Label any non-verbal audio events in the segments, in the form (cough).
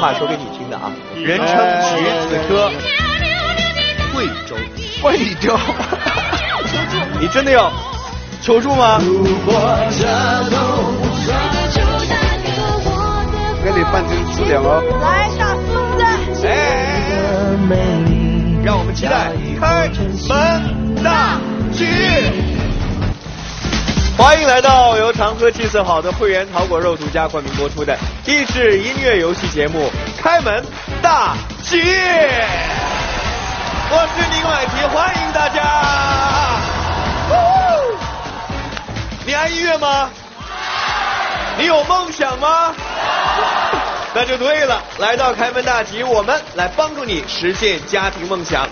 话说给你听的啊，人称橘子哥，贵州，贵州，(laughs) 你真的要求助吗？给你办成资料哦。来，大孙子。哎，让我们期待开门大吉。欢迎来到由长喝气色好的会员桃果肉独家冠名播出的益智音乐游戏节目《开门大吉》。我是宁买提，欢迎大家。你爱音乐吗？你有梦想吗？那就对了，来到开门大吉，我们来帮助你实现家庭梦想。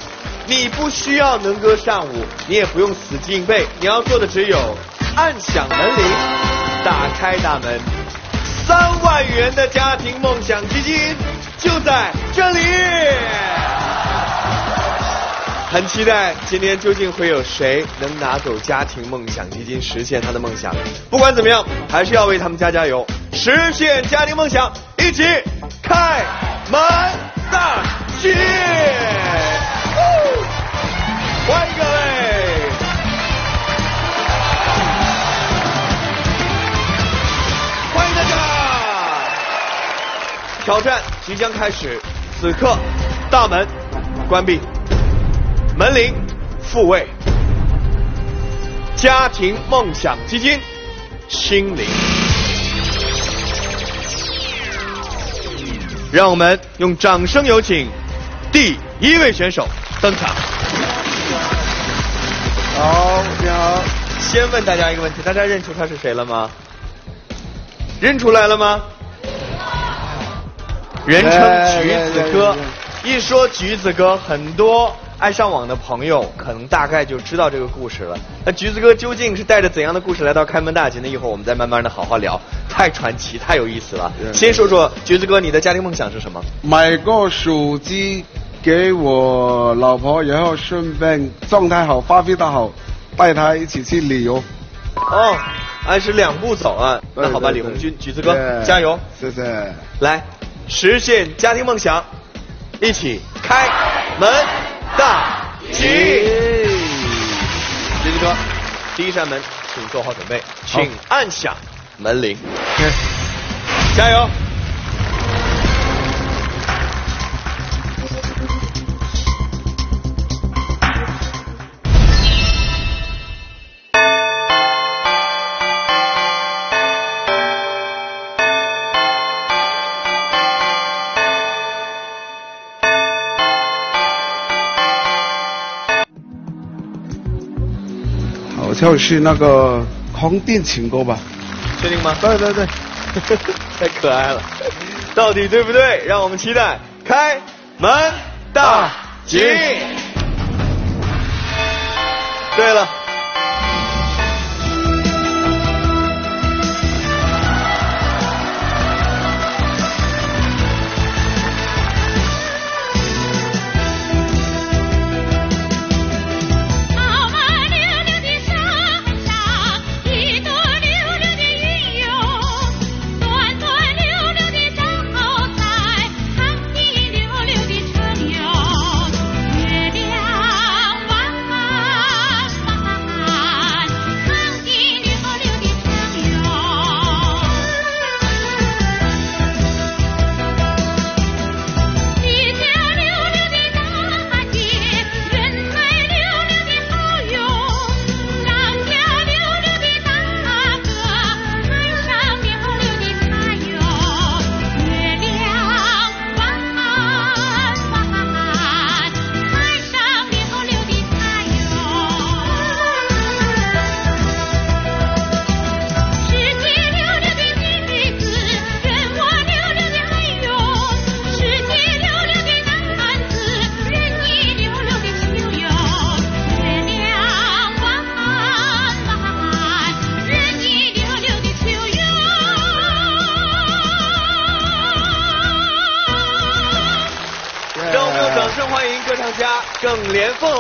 你不需要能歌善舞，你也不用死记硬背，你要做的只有按响门铃，打开大门。三万元的家庭梦想基金就在这里。很期待今天究竟会有谁能拿走家庭梦想基金，实现他的梦想。不管怎么样，还是要为他们加加油，实现家庭梦想，一起开门大吉！欢迎各位！挑战即将开始，此刻大门关闭。门铃复位，家庭梦想基金清零，让我们用掌声有请第一位选手登场。好，你好。先问大家一个问题，大家认出他是谁了吗？认出来了吗？人称橘子哥，一说橘子哥，很多。爱上网的朋友可能大概就知道这个故事了。那橘子哥究竟是带着怎样的故事来到开门大吉呢？一会儿我们再慢慢的好好聊。太传奇，太有意思了。先说说橘子哥，你的家庭梦想是什么？买个手机给我老婆，然后顺便状态好、发挥的好，带她一起去旅游。哦，按是两步走啊。那好吧，李红军，橘子哥加油！谢谢。来，实现家庭梦想，一起开门。大吉，橘子哥，第一扇门，请做好准备，请按响门铃，加油。就是那个空电情歌吧？确定吗？对对对，(laughs) 太可爱了，到底对不对？让我们期待开门大吉。对了。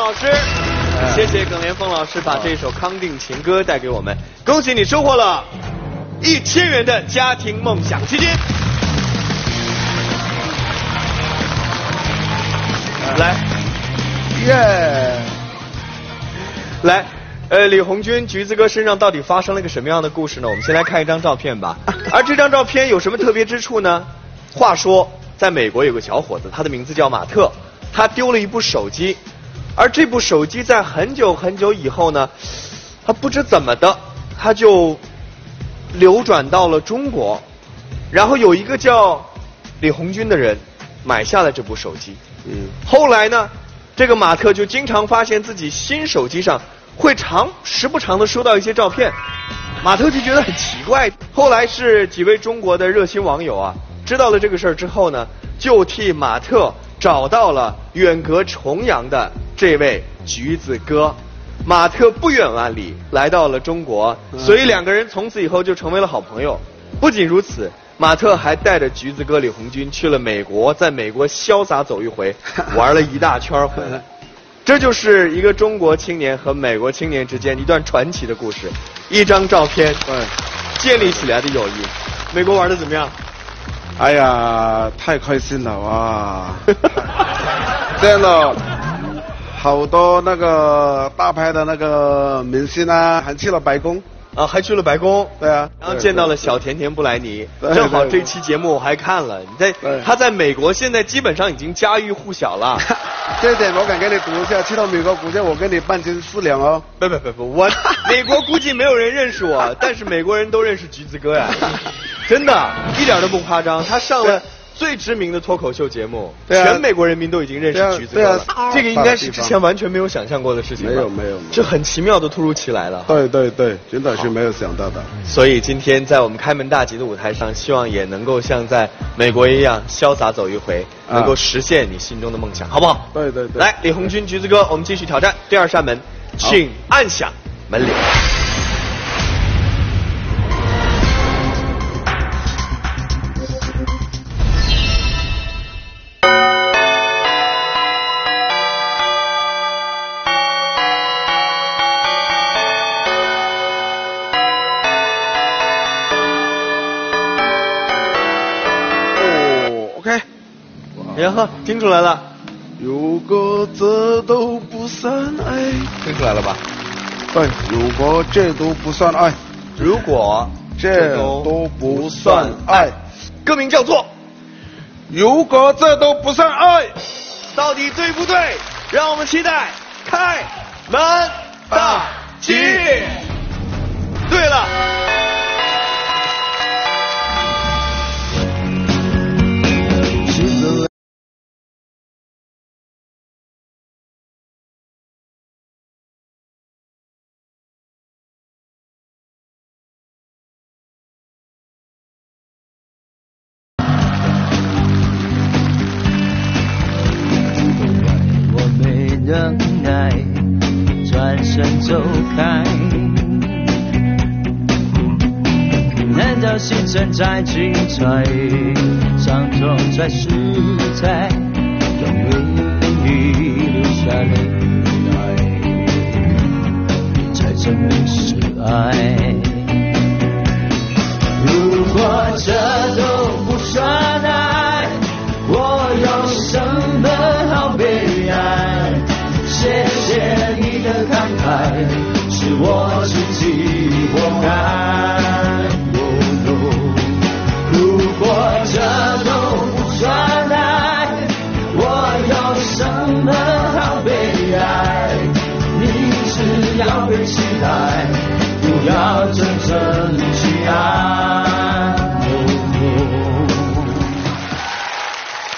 老师，谢谢耿连凤老师把这首康定情歌带给我们，恭喜你收获了一千元的家庭梦想基金。来，耶！来，呃，李红军橘子哥身上到底发生了一个什么样的故事呢？我们先来看一张照片吧。(laughs) 而这张照片有什么特别之处呢？话说，在美国有个小伙子，他的名字叫马特，他丢了一部手机，而这部手机在很久很久以后呢，它不知怎么的，它就流转到了中国，然后有一个叫李红军的人买下了这部手机。嗯，后来呢，这个马特就经常发现自己新手机上会常时不常的收到一些照片，马特就觉得很奇怪。后来是几位中国的热心网友啊，知道了这个事儿之后呢，就替马特找到了远隔重洋的这位橘子哥。马特不远万里来到了中国，所以两个人从此以后就成为了好朋友。不仅如此，马特还带着橘子哥李红军去了美国，在美国潇洒走一回，(laughs) 玩了一大圈回来。这就是一个中国青年和美国青年之间一段传奇的故事，一张照片嗯，建立起来的友谊。美国玩的怎么样？哎呀，太开心了哇！这样的，好多那个大牌的那个明星啊，还去了白宫。啊，还去了白宫。对啊，然后见到了小甜甜布莱尼，正好这期节目我还看了。你在他在美国现在基本上已经家喻户晓了。这一点我敢跟你赌一下，去到美国估计我跟你半斤四两哦。不不不不，我 (laughs) 美国估计没有人认识我，但是美国人都认识橘子哥呀，(laughs) 真的，一点都不夸张。他上了对最知名的脱口秀节目，对啊全美国人民都已经认识橘子哥了。对啊这个应该是之前完全没有想象过的事情。没有没有没有这很奇妙的突如其来了。对对对，真的是没有想到的。所以今天在我们开门大吉的舞台上，希望也能够像在美国一样潇洒走一回，啊能够实现你心中的梦想，好不好？对对对来，李红军橘子哥，我们继续挑战第二扇门，请按响门铃。呵，听出来了，如果这都不算爱，听出来了吧？对，如果这都不算爱，如果这都不算爱，歌名叫做如果这都不算爱，到底对不对？让我们期待开门大吉。对了，再精彩，伤痛再实在，都为你留下泪来，才证明是爱。如果这都不算爱，我有什么好悲哀？谢谢你的慷慨，是我自己活该。要别期待，不要真正去爱。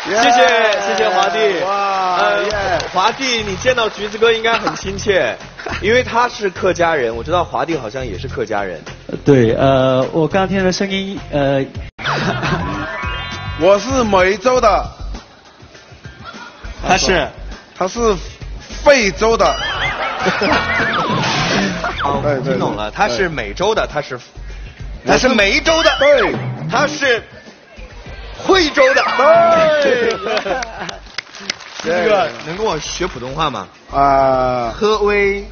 谢谢谢谢华帝。哇呃耶，华帝，你见到橘子哥应该很亲切，因为他是客家人，我知道华帝好像也是客家人。对，呃，我刚听的声音，呃，(laughs) 我是梅州的，他是。他是非洲的。(laughs) 哦对对听懂了，他是美洲的，他是他是梅州的，对。他是惠州的。对。(laughs) 这个能跟我学普通话吗？啊，喝威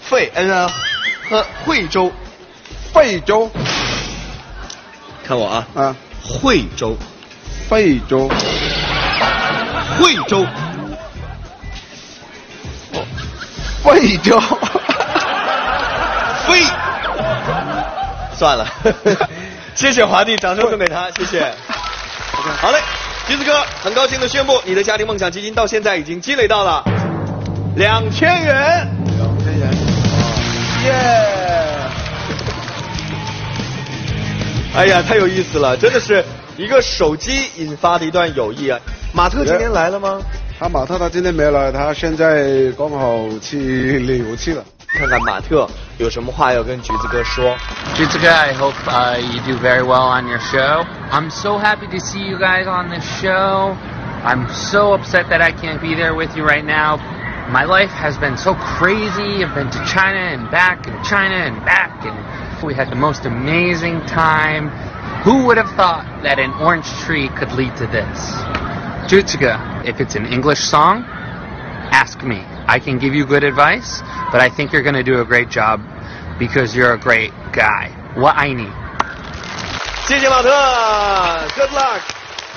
费呃，喝惠州，惠州，看我啊，啊，惠州，惠州，惠州，惠州，(laughs) 飞。算了，(laughs) 谢谢华帝，掌声送给他，谢谢。(laughs) 好嘞，橘子哥，很高兴的宣布，你的家庭梦想基金到现在已经积累到了两千元。两千元，耶！哎呀，太有意思了，真的是一个手机引发的一段友谊啊！马特今天来了吗？他马特他今天没来，他现在刚好去旅游去了。看看马特有什么话要跟橘子哥说。 Jitsuka, I hope uh, you do very well on your show. I'm so happy to see you guys on this show. I'm so upset that I can't be there with you right now. My life has been so crazy. I've been to China and back and China and back and we had the most amazing time. Who would have thought that an orange tree could lead to this? Jutsuka, if it's an English song, ask me. I can give you good advice, but I think you're going to do a great job because you're a great guy. What I need. 谢谢马特，Good luck。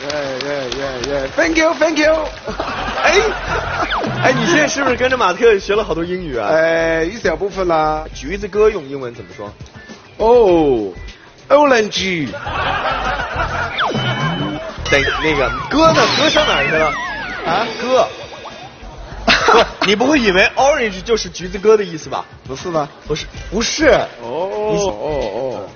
耶耶耶耶！Thank you，Thank you。(laughs) 哎，哎，你现在是不是跟着马特学了好多英语啊？呃，一小部分啦。橘子哥用英文怎么说？哦，orange，等那个哥呢？哥上哪儿去了？啊，哥。 (laughs) 不，你不会以为 orange 就是橘子哥的意思吧？不是吗？不是，不是。哦哦哦，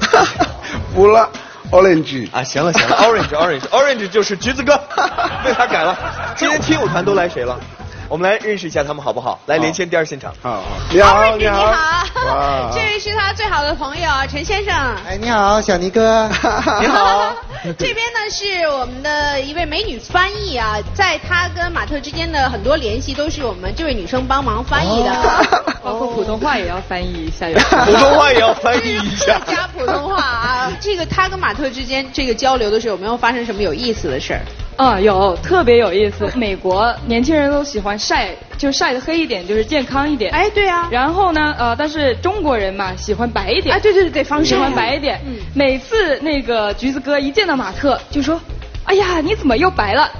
(laughs) 不了，orange。啊，行了行了，orange orange orange 就是橘子哥，(laughs) 被他改了。今天听友团都来谁了？我们来认识一下他们好不好？来连线第二现场。好，你好你好，这位是他最好的朋友陈先生。哎，你好，小尼哥。(laughs) 你好，这边呢是我们的一位美女翻译啊，在他跟马特之间的很多联系都是我们这位女生帮忙翻译的。(laughs) 包括普通话也要翻译一下。普通话也要翻译一下。(laughs) 加普通话啊，这个他跟马特之间这个交流的时候，有没有发生什么有意思的事儿？啊，有特别有意思。美国年轻人都喜欢晒，就晒的黑一点，就是健康一点。哎，对啊，然后呢，呃，但是中国人嘛，喜欢白一点。哎，对对对对，方喜欢白一点。嗯，每次那个橘子哥一见到马特，就说：“哎呀，你怎么又白了？”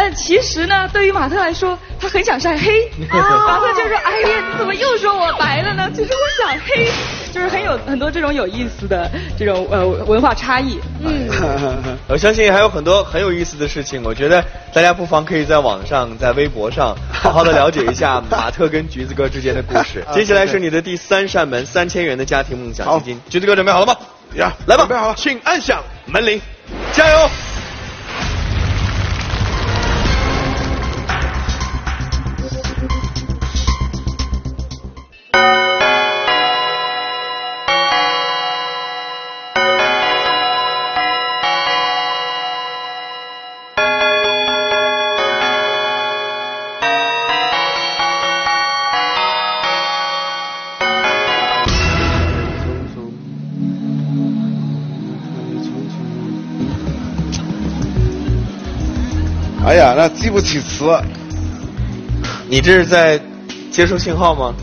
但其实呢，对于马特来说，他很想晒黑。(laughs) 马特就说：“哎呀，你怎么又说我白了呢？其实我想黑。”就是很有很多这种有意思的这种呃文化差异。嗯，(laughs) 我相信还有很多很有意思的事情，我觉得大家不妨可以在网上、在微博上 (laughs) 好好的了解一下马特跟橘子哥之间的故事。接下来是你的第三扇门，三千元的家庭梦想基金。橘子哥准备好了吗？呀，来吧，准备好了。请按响门铃，加油！记不起词。你这是在接收信号吗？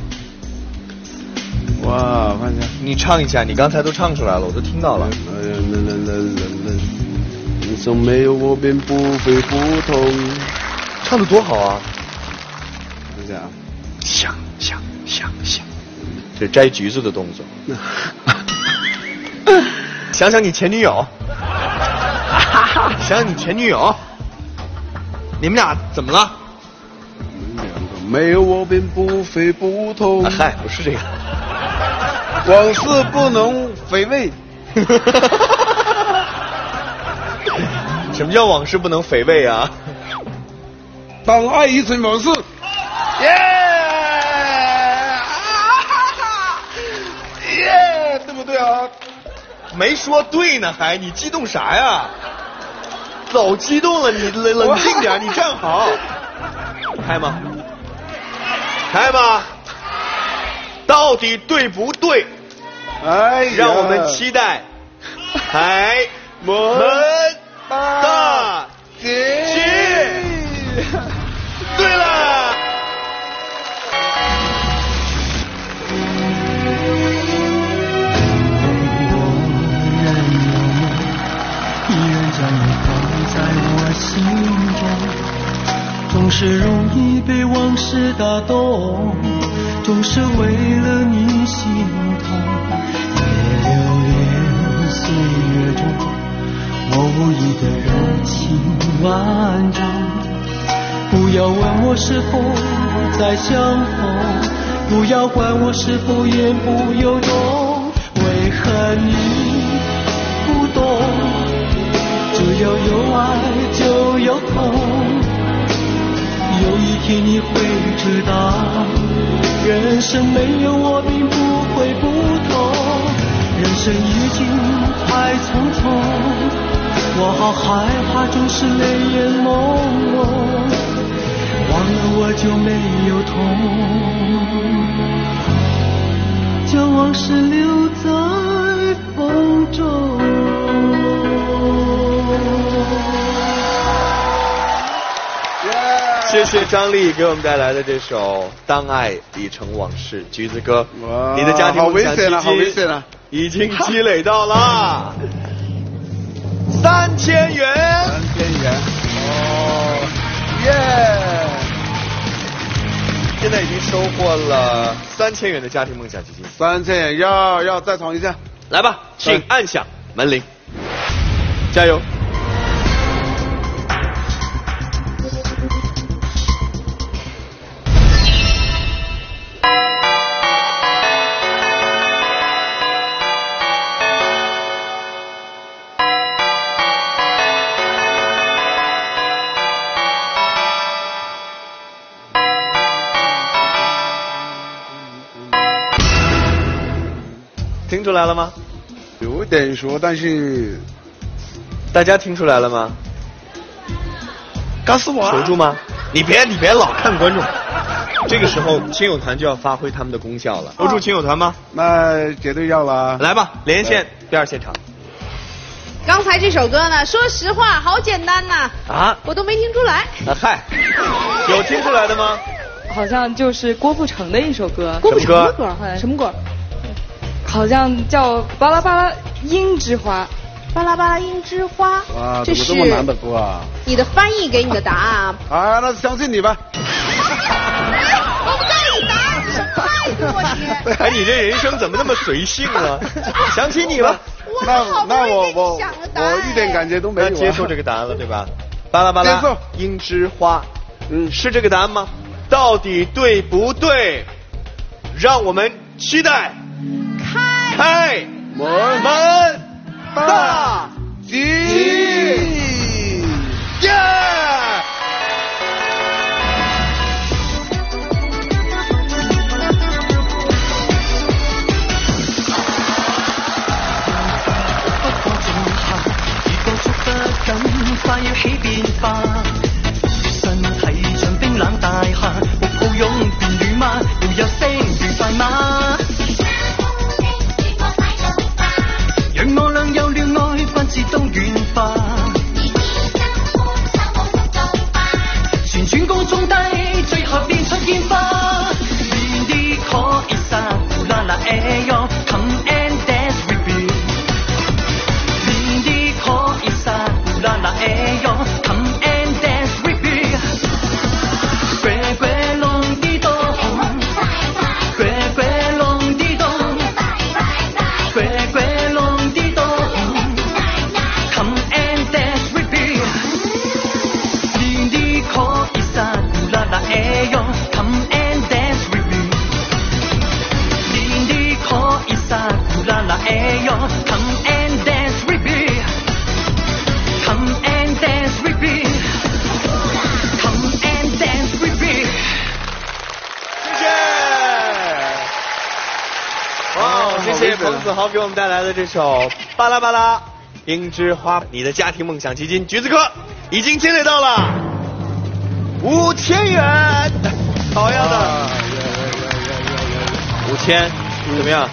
哇。你唱一下，你刚才都唱出来了，我都听到了。哎呀，啦啦啦啦啦，人生没有我便不会不同。唱的多好啊！看一下啊。想想想想，这摘橘子的动作。(laughs) 想想你前女友，(laughs) 想想你前女友，你们俩怎么了？两个没有我便不会不同。啊嗨，不是这个。往事不能回味。什么叫往事不能回味啊？当爱已成往事。耶！耶，对不对啊？没说对呢，还你激动啥呀？老激动了，你冷冷静点，你站好。(laughs) 开吗？开吗？到底对不对？哎，让我们期待开 (laughs) 门大吉。心中总是容易被往事打动，总是为了你心痛。别留恋岁月中某一的人情万种。不要问我是否再相逢，不要管我是否言不由衷。为何你不懂？只要有爱痛。有一天你会知道，人生没有我并不会不同。人生已经太匆匆，我好害怕总是泪眼朦胧。忘了我就没有痛，将往事留在风中。谢谢张丽给我们带来的这首《当爱已成往事》，橘子哥哇，你的家庭好梦想危险啊，好危险啊！已经积累到了 (laughs) 三千元。三千元，哦，耶！现在已经收获了三千元的家庭梦想基金。三千元，要要再闯一下。来吧，请按响门铃，加油！点熟，但是大家听出来了吗？告诉我啊守住吗？你别你别老看观众，这个时候亲友团就要发挥他们的功效了。守住亲友团吗？那绝对要了。来吧，连线第二现场刚才这首歌呢，说实话好简单呐，啊！我都没听出来。啊嗨，有听出来的吗？好像就是郭富城的一首歌，郭富城的什么歌歌什么歌？好像叫《巴拉巴拉樱之花》。巴拉巴拉樱之花哇，，这是怎么这么难的歌啊？你的翻译给你的答案啊。啊，那相信你吧。我不在意答案，什么态度啊你？(laughs) 哎，你这人生怎么那么随性呢？(laughs) 想起你了，我那那我我我一点感觉都没有啊。那接受这个答案了，对吧？巴拉巴拉樱之花，嗯是这个答案吗？到底对不对？让我们期待开开门门大吉。耶！不過仲夏，如果捉得緊，快要起變化。身體像冰冷大廈，ayo come and dance with me. Lindy call is a ooh la la eh yo, 给我们带来的这首《巴拉巴拉樱之花》，你的家庭梦想基金橘子哥已经积累到了五千元，好样的！五千，怎么样？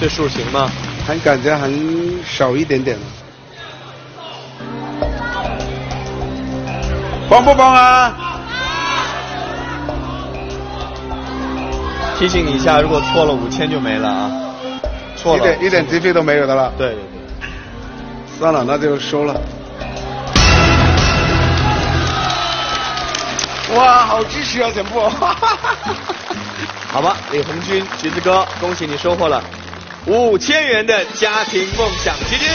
这数行吗？还感觉还少一点点。帮不帮啊？提醒你一下，如果错了五千就没了啊！错了，一点一点机会都没有的了。对对对。算了，那就收了。哇，好支持啊，全部。(laughs) 好吧，李红军橘子哥，恭喜你收获了五千元的家庭梦想基金。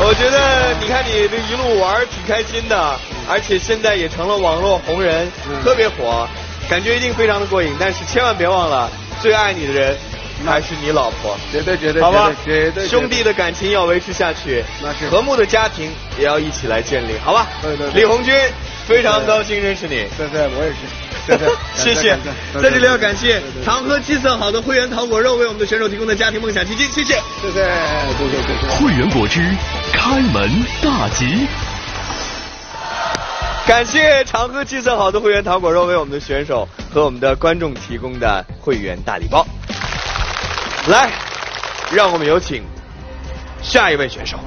我觉得你看你这一路玩挺开心的，而且现在也成了网络红人，嗯特别火，感觉一定非常的过瘾。但是千万别忘了，最爱你的人还是你老婆。绝对绝对好吧，绝对绝对兄弟的感情要维持下去，那是和睦的家庭也要一起来建立，好吧？对对对李红军，非常高兴认识你。对对，我也是。(laughs) 谢谢，在这里要感谢糖喝气色好的会员糖果肉为我们的选手提供的家庭梦想基金，谢谢。对对对对对对。会员果汁开门大吉。感谢长喝气色好的会员糖果肉为我们的选手和我们的观众提供的会员大礼包。来，让我们有请下一位选手。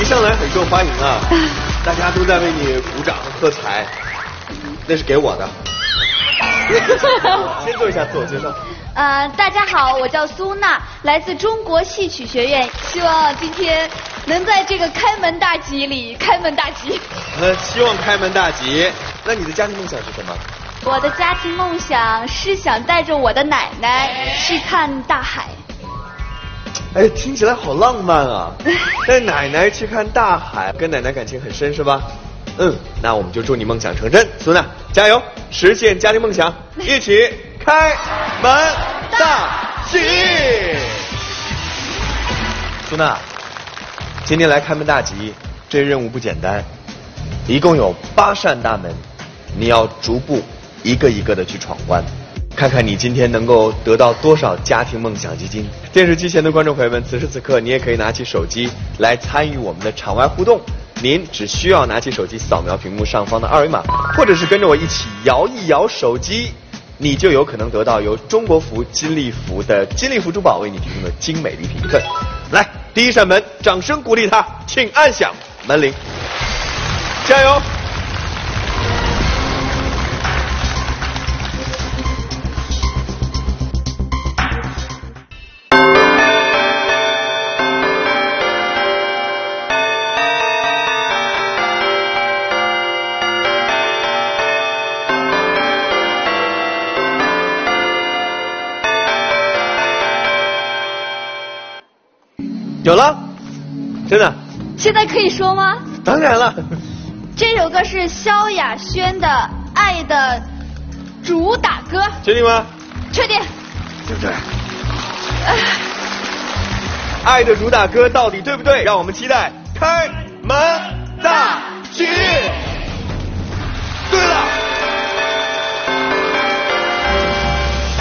一上来很受欢迎啊，(laughs) 大家都在为你鼓掌喝彩，那是给我的。(laughs) 先做一下自我介绍。呃，大家好，我叫苏娜，来自中国戏曲学院，希望今天能在这个开门大吉里开门大吉。呃，希望开门大吉。那你的家庭梦想是什么？我的家庭梦想是想带着我的奶奶去看大海。哎，听起来好浪漫啊！(laughs) 带奶奶去看大海，跟奶奶感情很深是吧？嗯，那我们就祝你梦想成真，苏娜加油，实现家庭梦想，(laughs) 一起开门大吉！苏娜，今天来开门大吉，这任务不简单，一共有八扇大门，你要逐步一个一个的去闯关。看看你今天能够得到多少家庭梦想基金。电视机前的观众朋友们，此时此刻你也可以拿起手机来参与我们的场外互动。您只需要拿起手机扫描屏幕上方的二维码，或者是跟着我一起摇一摇手机，你就有可能得到由中国福金利福的金利福珠宝为你提供的精美礼品一份。来，第一扇门，掌声鼓励他，请按响门铃，加油！有了，真的，现在可以说吗？当然了。这首歌是萧亚轩的《爱的主打歌》，确定吗？确定。对不对？爱的主打歌到底对不对？让我们期待开门大吉。对了，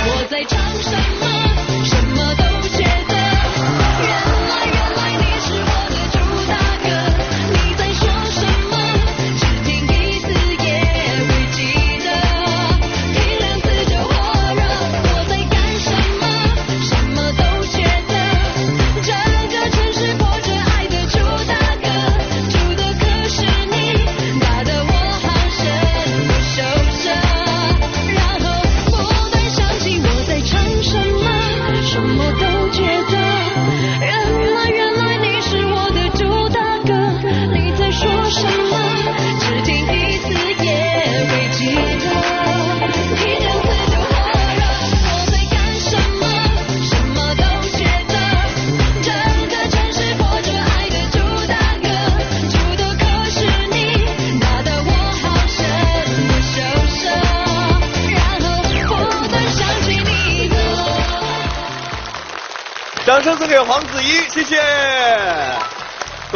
我在唱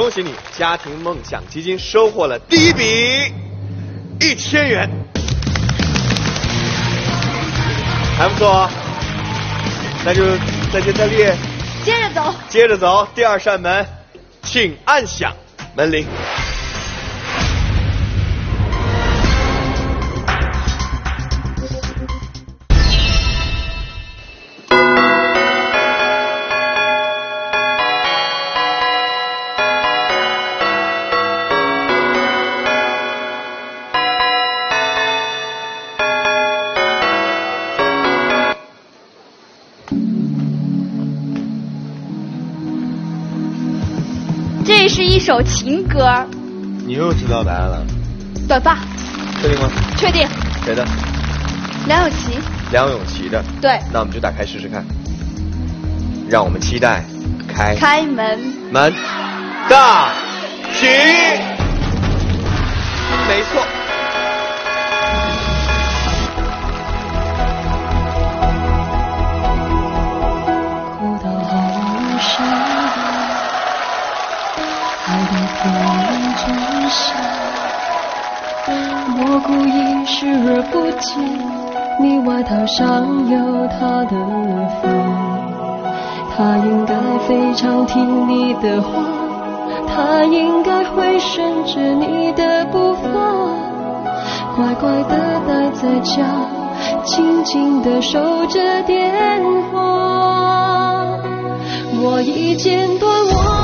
恭喜你，家庭梦想基金收获了第一笔一千元，还不错哦。那就再接再厉，接着走。接着走。第二扇门，请按响门铃。一首情歌，你又知道答案了，短发，确定吗？确定，谁的？梁咏琪，梁咏琪的。对，那我们就打开试试看，让我们期待开开门。门大吉。没错。真相，蘑菇已视而不见，你外套上有他的风，他应该非常听你的话，他应该会顺着你的步伐，乖乖的待在家，静静的守着电话。我已剪断我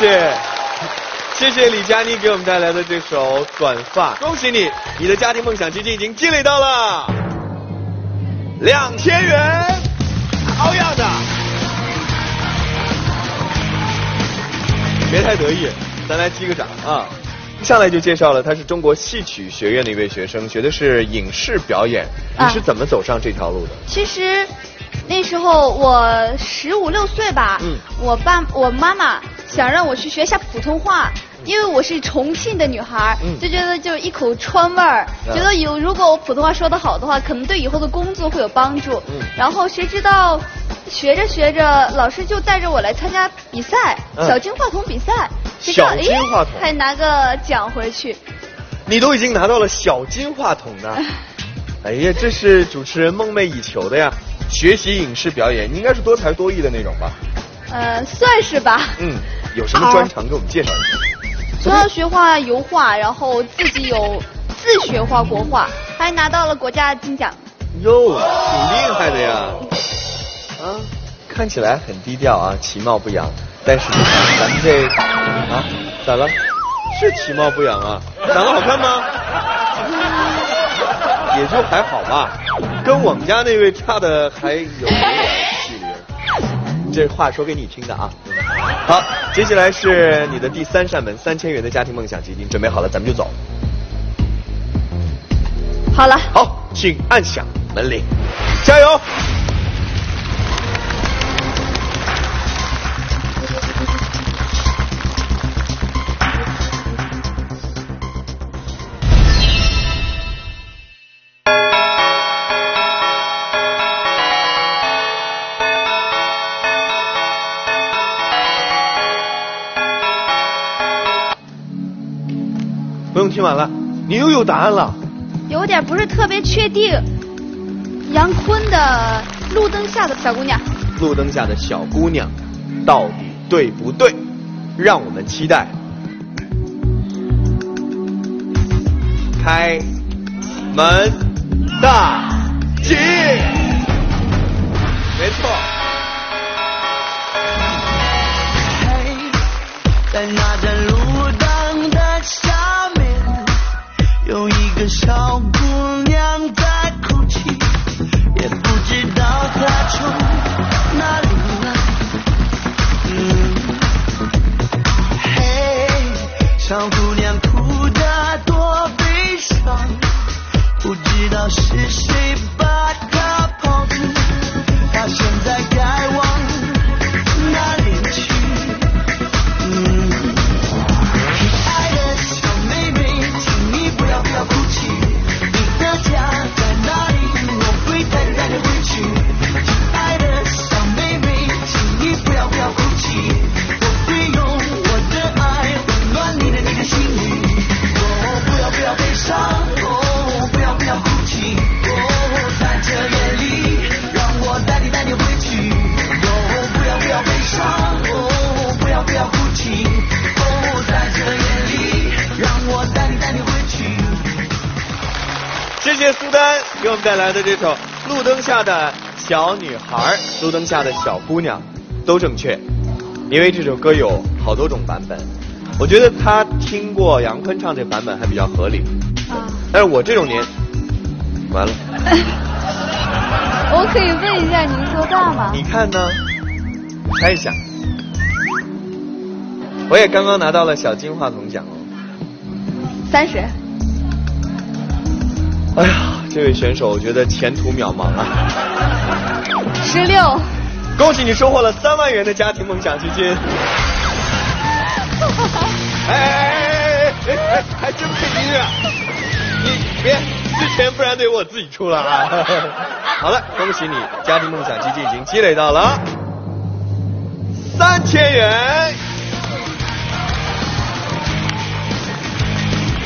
谢谢，谢谢李佳妮给我们带来的这首《短发》，恭喜你，你的家庭梦想基金已经积累到了两千元，好样的！别太得意，咱来击个掌啊！一上来就介绍了，他是中国戏曲学院的一位学生，学的是影视表演。你啊是怎么走上这条路的？其实那时候我十五六岁吧，嗯我爸我妈妈想让我去学一下普通话。因为我是重庆的女孩，嗯就觉得就一口川味儿，嗯觉得有如果我普通话说得好的话，可能对以后的工作会有帮助。嗯然后谁知道学着学着，老师就带着我来参加比赛，嗯小金话筒比赛，谁知道小金话筒哎还拿个奖回去。你都已经拿到了小金话筒呢。(laughs) 哎呀，这是主持人梦寐以求的呀！学习影视表演，你应该是多才多艺的那种吧？呃，算是吧。嗯，有什么专长给我们介绍一下？从小学画油画，然后自己有自学画国画，还拿到了国家金奖。哟，挺厉害的呀！啊，看起来很低调啊，其貌不扬。但是你看咱们这啊，咋了？是其貌不扬啊？长得好看吗？也就还好吧，跟我们家那位差的还有这话说给你听的啊。好，接下来是你的第三扇门，三千元的家庭梦想基金，准备好了，咱们就走。好了，好，请按响门铃，加油！听完了，你又有答案了。有点不是特别确定。杨坤的《路灯下的小姑娘》，路灯下的小姑娘，到底对不对？让我们期待。开门大吉，没错。小女孩》《路灯下的小姑娘》都正确，因为这首歌有好多种版本。我觉得他听过杨坤唱这版本还比较合理，啊，但是我这种年，完了，(laughs) 我可以问一下您多大吗？你看呢？猜一下，我也刚刚拿到了小金话筒奖哦。三十。哎呀，这位选手，我觉得前途渺茫啊！十六。恭喜你收获了三万元的家庭梦想基金。哎哎哎哎哎哎，还真配音乐！你别之前，不然得我自己出了啊！好了，恭喜你，家庭梦想基金已经积累到了三千元。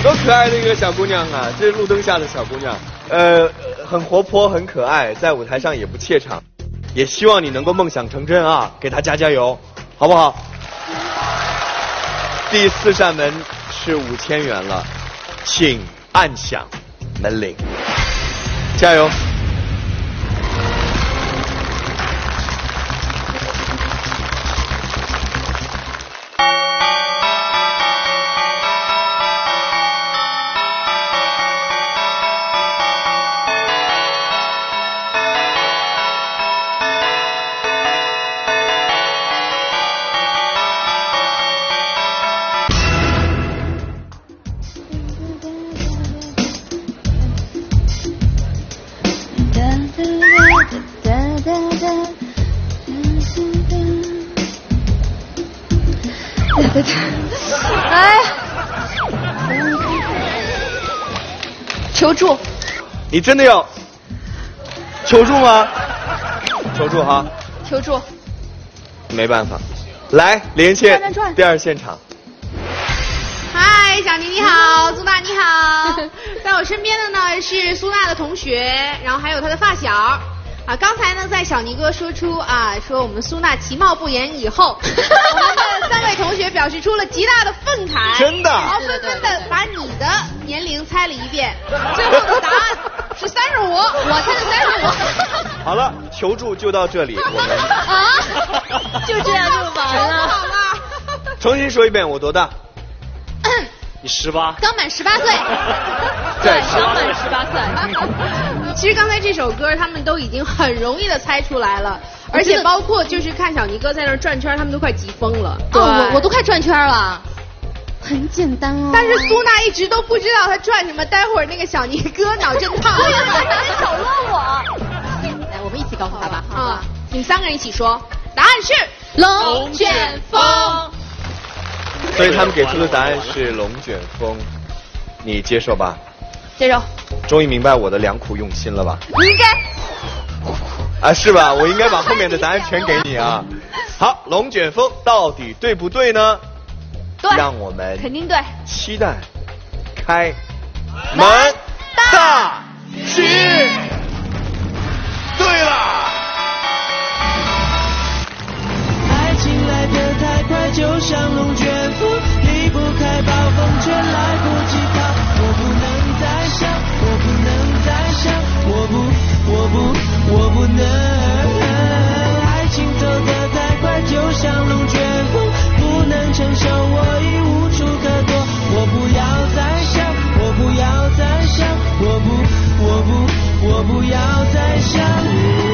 多可爱的一个小姑娘啊！这是路灯下的小姑娘，呃，很活泼，很可爱，在舞台上也不怯场，也希望你能够梦想成真啊！给他加加油，好不好？第四扇门是五千元了，请按响门铃，加油！你真的要求助吗？求助哈，求助！没办法，来连线转转转第二现场。嗨，小宁你好，苏娜你好，(laughs) 在我身边的呢是苏娜的同学，然后还有她的发小。啊，刚才呢，在小尼哥说出啊，说我们苏娜其貌不扬以后，(laughs) 我们的三位同学表示出了极大的愤慨，真的然后纷纷的把你的年龄猜了一遍，最后的答案是三十五，我猜的三十五。好了，求助就到这里，我们啊，就这样就完了。好了，重新说一遍，我多大？你十八。刚满十八岁。(laughs) 对刚满十八岁。其实刚才这首歌他们都已经很容易的猜出来了，而且包括就是看小尼哥在那儿转圈，他们都快急疯了。哦，我我都快转圈了。很简单哦。但是苏娜一直都不知道他转什么，待会儿那个小尼哥脑震荡。对呀，你少问我。来，我们一起告诉他吧。啊，你们三个人一起说，答案是龙卷风。所以他们给出的答案是龙卷风，你接受吧？接受。终于明白我的良苦用心了吧？你应该。啊，是吧？我应该把后面的答案全给你啊。好，龙卷风到底对不对呢？对。让我们肯定对。期待开门大吉。对了。爱情来得太快，就像龙卷风，离不开暴风圈，来不及逃。我不能再想，我不能再想，我不，我不，我不能。我不要再想。你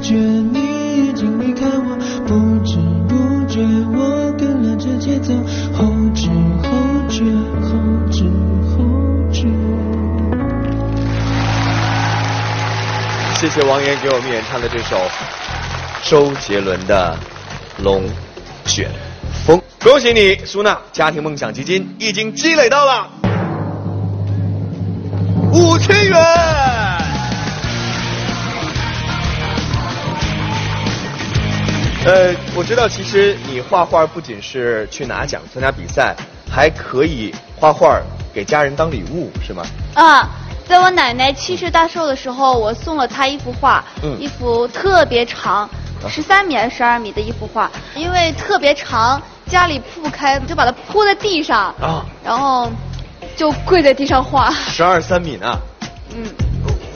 觉你已经离开我，不知不觉我跟了这节奏，后知后觉，后知后觉。谢谢王源给我们演唱的这首周杰伦的《龙卷风》，恭喜你，苏娜家庭梦想基金已经积累到了五千元。呃，我知道，其实你画画不仅是去拿奖、参加比赛，还可以画画给家人当礼物，是吗？啊，在我奶奶七十大寿的时候，我送了她一幅画，嗯一幅特别长，十三米还是十二米的一幅画，因为特别长，家里铺不开，就把它铺在地上，啊，然后就跪在地上画，十二三米呢，嗯，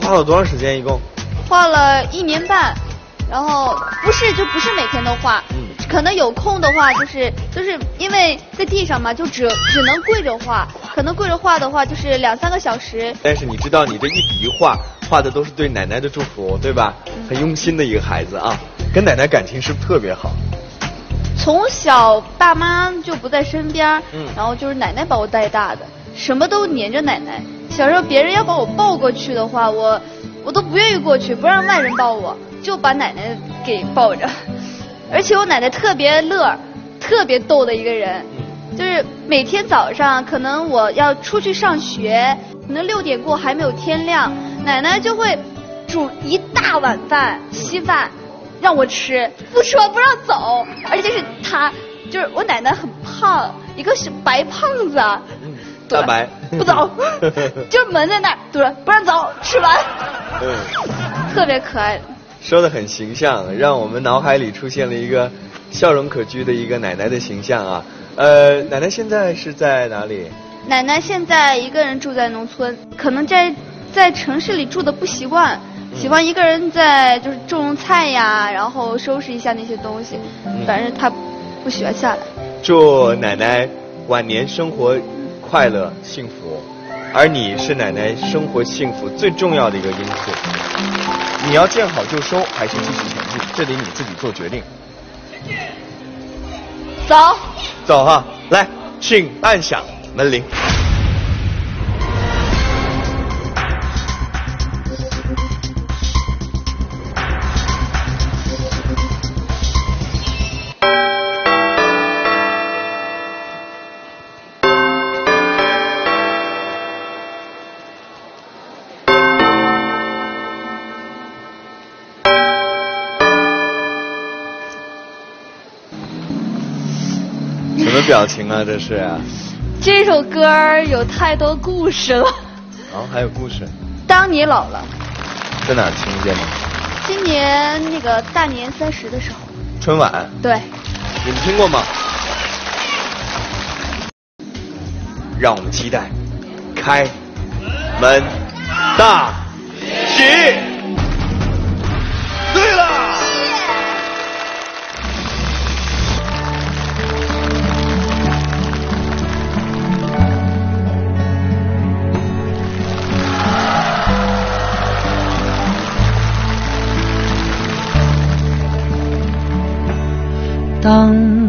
花了多长时间？一共？画了一年半，然后不是就不是每天都画，嗯。可能有空的话就是就是因为在地上嘛，就只只能跪着画，可能跪着画的话就是两三个小时，但是你知道，你这一笔一画画的都是对奶奶的祝福，对吧？很用心的一个孩子啊，跟奶奶感情是不是特别好？从小爸妈就不在身边，嗯。然后就是奶奶把我带大的，什么都黏着奶奶。小时候别人要把我抱过去的话，我我都不愿意过去，不让外人抱我，就把奶奶给抱着。而且我奶奶特别乐，特别逗的一个人，就是每天早上可能我要出去上学，可能六点过还没有天亮，奶奶就会煮一大碗饭稀饭让我吃，不吃完不让走，而且是她，就是我奶奶很胖，一个是白胖子，大白。不走，(laughs) 就是门在那儿堵着不让走，吃完，嗯，特别可爱。说的很形象，让我们脑海里出现了一个笑容可掬的一个奶奶的形象啊。呃，奶奶现在是在哪里？奶奶现在一个人住在农村，可能在在城市里住的不习惯，喜欢一个人在就是种种菜呀，然后收拾一下那些东西，反正她不喜欢下来。祝奶奶晚年生活快乐幸福，而你是奶奶生活幸福最重要的一个因素。你要见好就收，还是继续前进？这得你自己做决定。走，走哈，来，请按响门铃。表情啊？这是啊？这首歌儿有太多故事了。哦，还有故事，当你老了，在哪儿听见的？今年那个大年三十的时候，春晚，对，你们听过吗？让我们期待开门大吉。对了，当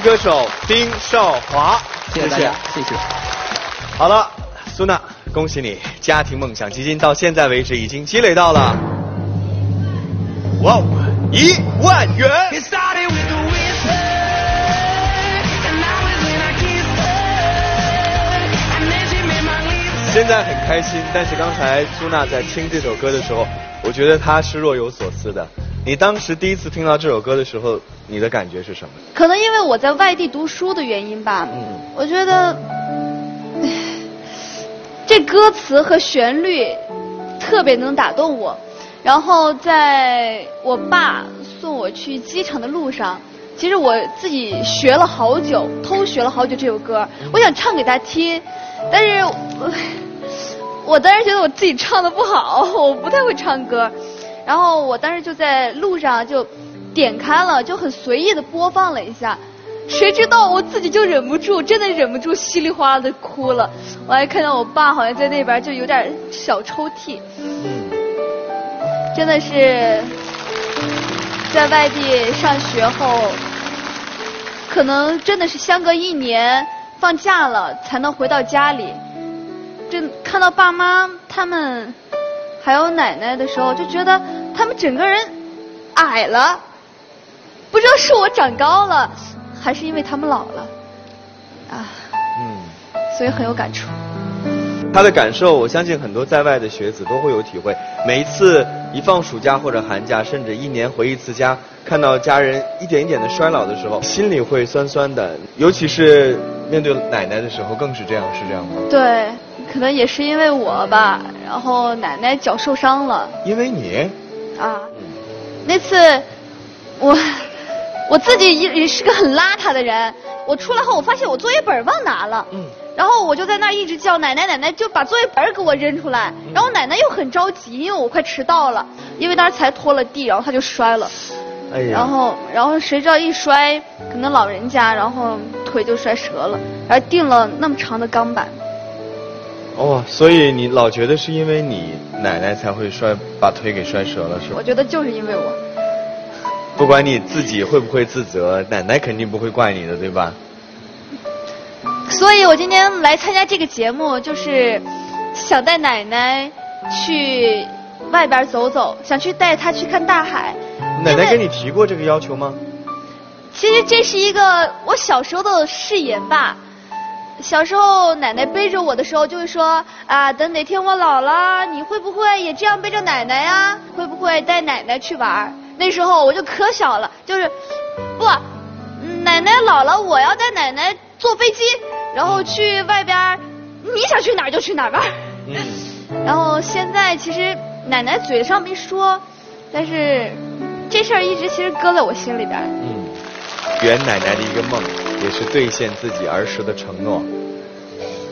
歌手丁少华，谢谢大家，谢谢。好了，苏娜，恭喜你，家庭梦想基金到现在为止已经积累到了，哇哦，一万元。现在很开心，但是刚才苏娜在听这首歌的时候，我觉得她是若有所思的。你当时第一次听到这首歌的时候，你的感觉是什么？可能因为我在外地读书的原因吧，嗯我觉得这歌词和旋律特别能打动我。然后在我爸送我去机场的路上，其实我自己学了好久，偷学了好久这首歌，我想唱给他听，但是我我当时觉得我自己唱的不好，我不太会唱歌。然后我当时就在路上就点开了，就很随意的播放了一下，谁知道我自己就忍不住，真的忍不住稀里哗啦的哭了。我还看到我爸好像在那边就有点小抽泣，真的是在外地上学后，可能真的是相隔一年放假了才能回到家里，真看到爸妈他们还有奶奶的时候，就觉得他们整个人矮了，不知道是我长高了，还是因为他们老了，啊，嗯，所以很有感触。他的感受，我相信很多在外的学子都会有体会。每一次一放暑假或者寒假，甚至一年回一次家，看到家人一点一点的衰老的时候，心里会酸酸的。尤其是面对奶奶的时候，更是这样，是这样吗？对，可能也是因为我吧，然后奶奶脚受伤了因为你，啊。那次我我自己也也是个很邋遢的人，我出来后我发现我作业本忘拿了，嗯，然后我就在那儿一直叫奶奶奶奶，就把作业本给我扔出来，然后奶奶又很着急，因为我快迟到了，因为当时才拖了地，然后她就摔了。哎呀，然后，然后谁知道一摔，可能老人家，然后腿就摔折了，而定了那么长的钢板。哦，所以你老觉得是因为你奶奶才会摔，把腿给摔折了，是吧我？觉得就是因为我，不管你自己会不会自责，奶奶肯定不会怪你的，对吧？所以我今天来参加这个节目，就是想带奶奶去外边走走，想去带她去看大海。奶奶跟你提过这个要求吗？其实这是一个我小时候的誓言吧。小时候奶奶背着我的时候就会说啊，等哪天我老了，你会不会也这样背着奶奶呀？会不会带奶奶去玩？那时候我就可小了，就是不，嗯奶奶老了，我要带奶奶坐飞机，然后去外边，你想去哪儿就去哪儿玩。嗯，然后现在其实奶奶嘴上没说，但是这事儿一直其实搁在我心里边。嗯，圆奶奶的一个梦，也是兑现自己儿时的承诺。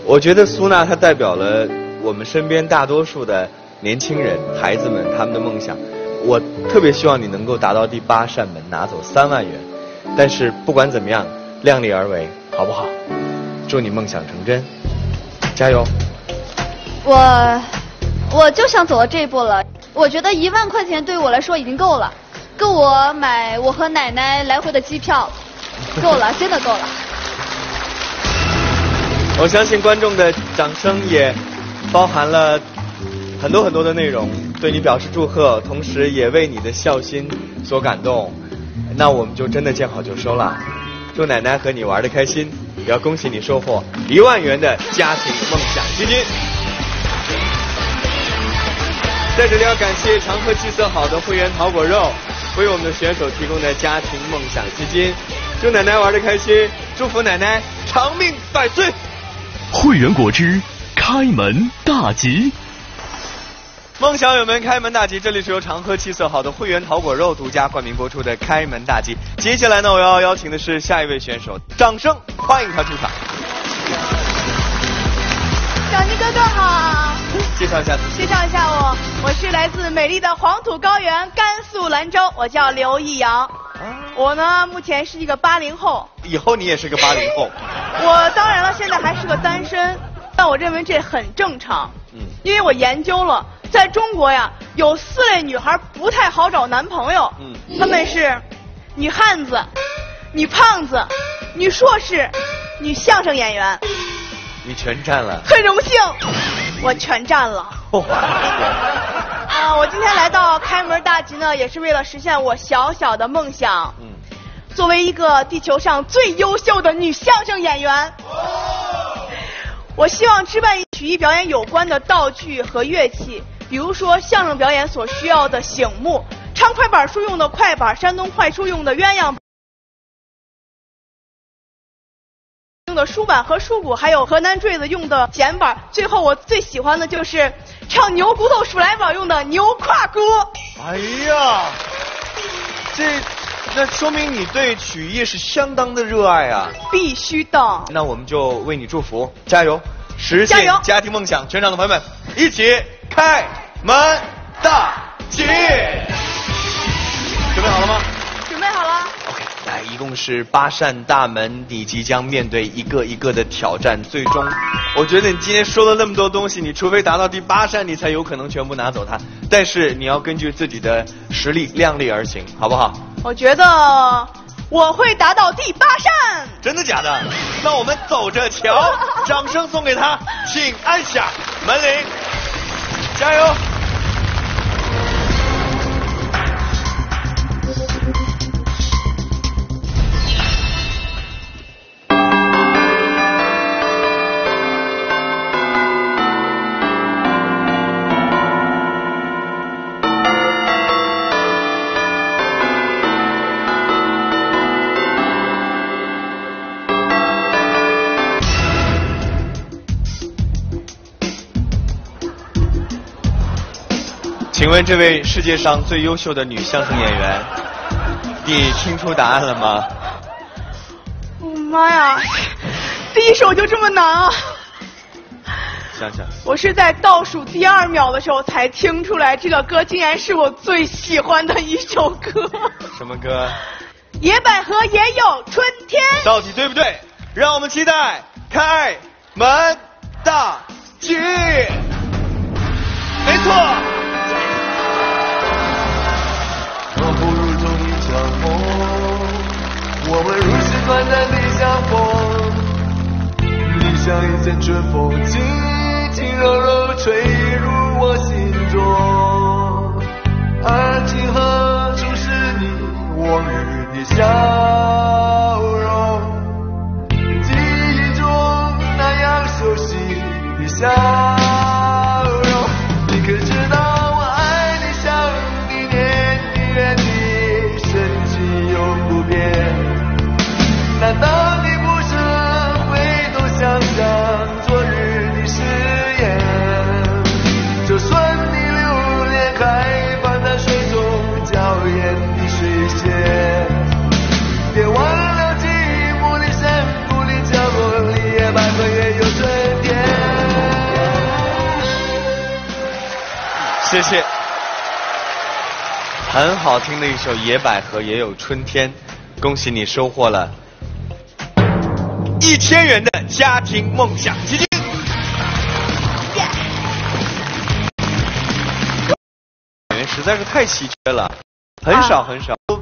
我觉得苏娜她代表了我们身边大多数的年轻人、孩子们他们的梦想。我特别希望你能够达到第八扇门，拿走三万元。但是不管怎么样，量力而为，好不好？祝你梦想成真，加油！我我就想走到这一步了。我觉得一万块钱对我来说已经够了，够我买我和奶奶来回的机票，(laughs) 够了，真的够了。我相信观众的掌声也包含了很多很多的内容，对你表示祝贺，同时也为你的孝心所感动。那我们就真的见好就收了，祝奶奶和你玩的开心，也要恭喜你收获一万元的家庭梦想基金。在这里要感谢常喝气色好的会员桃果肉为我们的选手提供的家庭梦想基金，祝奶奶玩的开心，祝福奶奶长命百岁。汇源果汁开门大吉。梦想友们开门大吉，这里是由常喝气色好的汇源桃果肉独家冠名播出的开门大吉。接下来呢，我要邀请的是下一位选手，掌声欢迎他出场。小尼哥哥好，介绍一下自己。介绍一下我，我是来自美丽的黄土高原甘肃兰州，我叫刘易阳。我呢，目前是一个八零后，以后你也是个八零后，(laughs) 我当然了，现在还是个单身，但我认为这很正常，嗯，因为我研究了，在中国呀，有四类女孩不太好找男朋友，嗯，她们是女汉子、女胖子、女硕士、女相声演员，你全占了。很荣幸，我全占了。哇啊，我今天来到开门大吉呢，也是为了实现我小小的梦想。嗯，作为一个地球上最优秀的女相声演员，我希望置办与曲艺表演有关的道具和乐器，比如说相声表演所需要的醒目，唱快板书用的快板，山东快书用的鸳鸯。的书板和书鼓，还有河南坠子用的剪板，最后我最喜欢的就是唱牛骨头数来宝用的牛胯鼓。哎呀，这那说明你对曲艺是相当的热爱啊！必须的。那我们就为你祝福，加油，实现家庭梦想！全场的朋友们，一起开门大吉！准备好了吗？准备好了。OK，来，一共是八扇大门，你即将面对一个一个的挑战，最终，我觉得你今天说了那么多东西，你除非达到第八扇，你才有可能全部拿走它。但是你要根据自己的实力量力而行，好不好？我觉得我会达到第八扇。真的假的？那我们走着瞧，(laughs) 掌声送给他，请按下门铃，加油！请问这位世界上最优秀的女相声演员，你听出答案了吗？我、妈呀，第一首就这么难啊！想想，我是在倒数第二秒的时候才听出来，这个歌竟然是我最喜欢的一首歌。什么歌？野百合也有春天。到底对不对？让我们期待开门大吉。没错。像一阵春风，轻轻柔柔吹入我心中。而今何处是你往日的笑容？记忆中那样熟悉的笑谢谢。很好听的一首《野百合也有春天》，恭喜你收获了一千元的家庭梦想基金。演员实在是太稀缺了，很少很少，都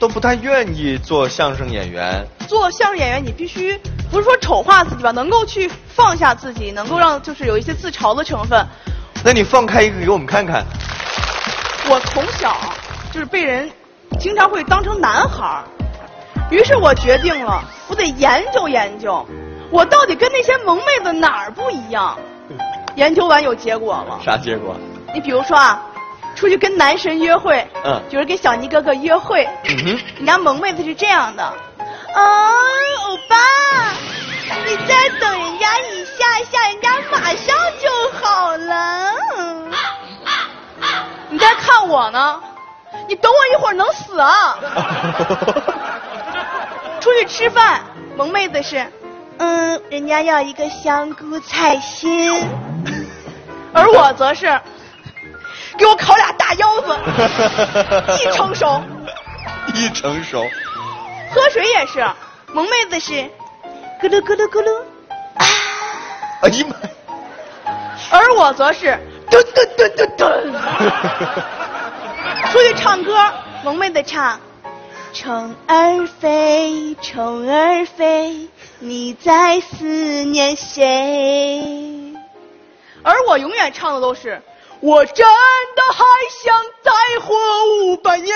都不太愿意做相声演员。做相声演员，你必须不是说丑化自己吧，能够去放下自己，能够让就是有一些自嘲的成分。那你放开一个给我们看看。我从小就是被人经常会当成男孩儿，于是我决定了，我得研究研究，我到底跟那些萌妹子哪儿不一样。(laughs) 研究完有结果了。啥结果？你比如说啊，出去跟男神约会，嗯就是跟小尼哥哥约会，嗯哼，人家萌妹子是这样的，啊，欧巴，你再等人家一下下，人家马上就好了。你在看我呢，你等我一会儿能死啊！(laughs) 出去吃饭，萌妹子是，嗯，人家要一个香菇菜心，而我则是，给我烤俩大腰子，一成熟。(laughs) 一成熟。喝水也是，萌妹子是，咕噜咕噜咕噜，哎呀妈！而我则是噔噔噔噔噔。出去唱歌，萌妹的唱《虫儿飞，虫儿飞，你在思念谁？而我永远唱的都是，我真的还想再活五百年。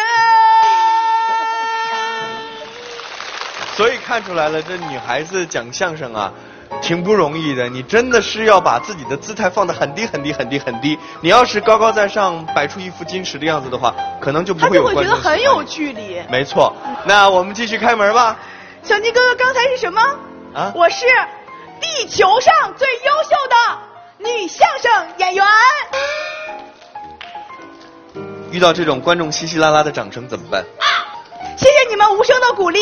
所以看出来了，这女孩子讲相声啊，挺不容易的。你真的是要把自己的姿态放得很低很低很低很低。你要是高高在上，摆出一副矜持的样子的话，可能就不会有他就会觉观众喜欢你。得很有距离。没错，那我们继续开门吧。小尼哥哥刚才是什么？啊我是地球上最优秀的女相声演员。遇到这种观众稀稀拉拉的掌声怎么办？谢谢你们无声的鼓励。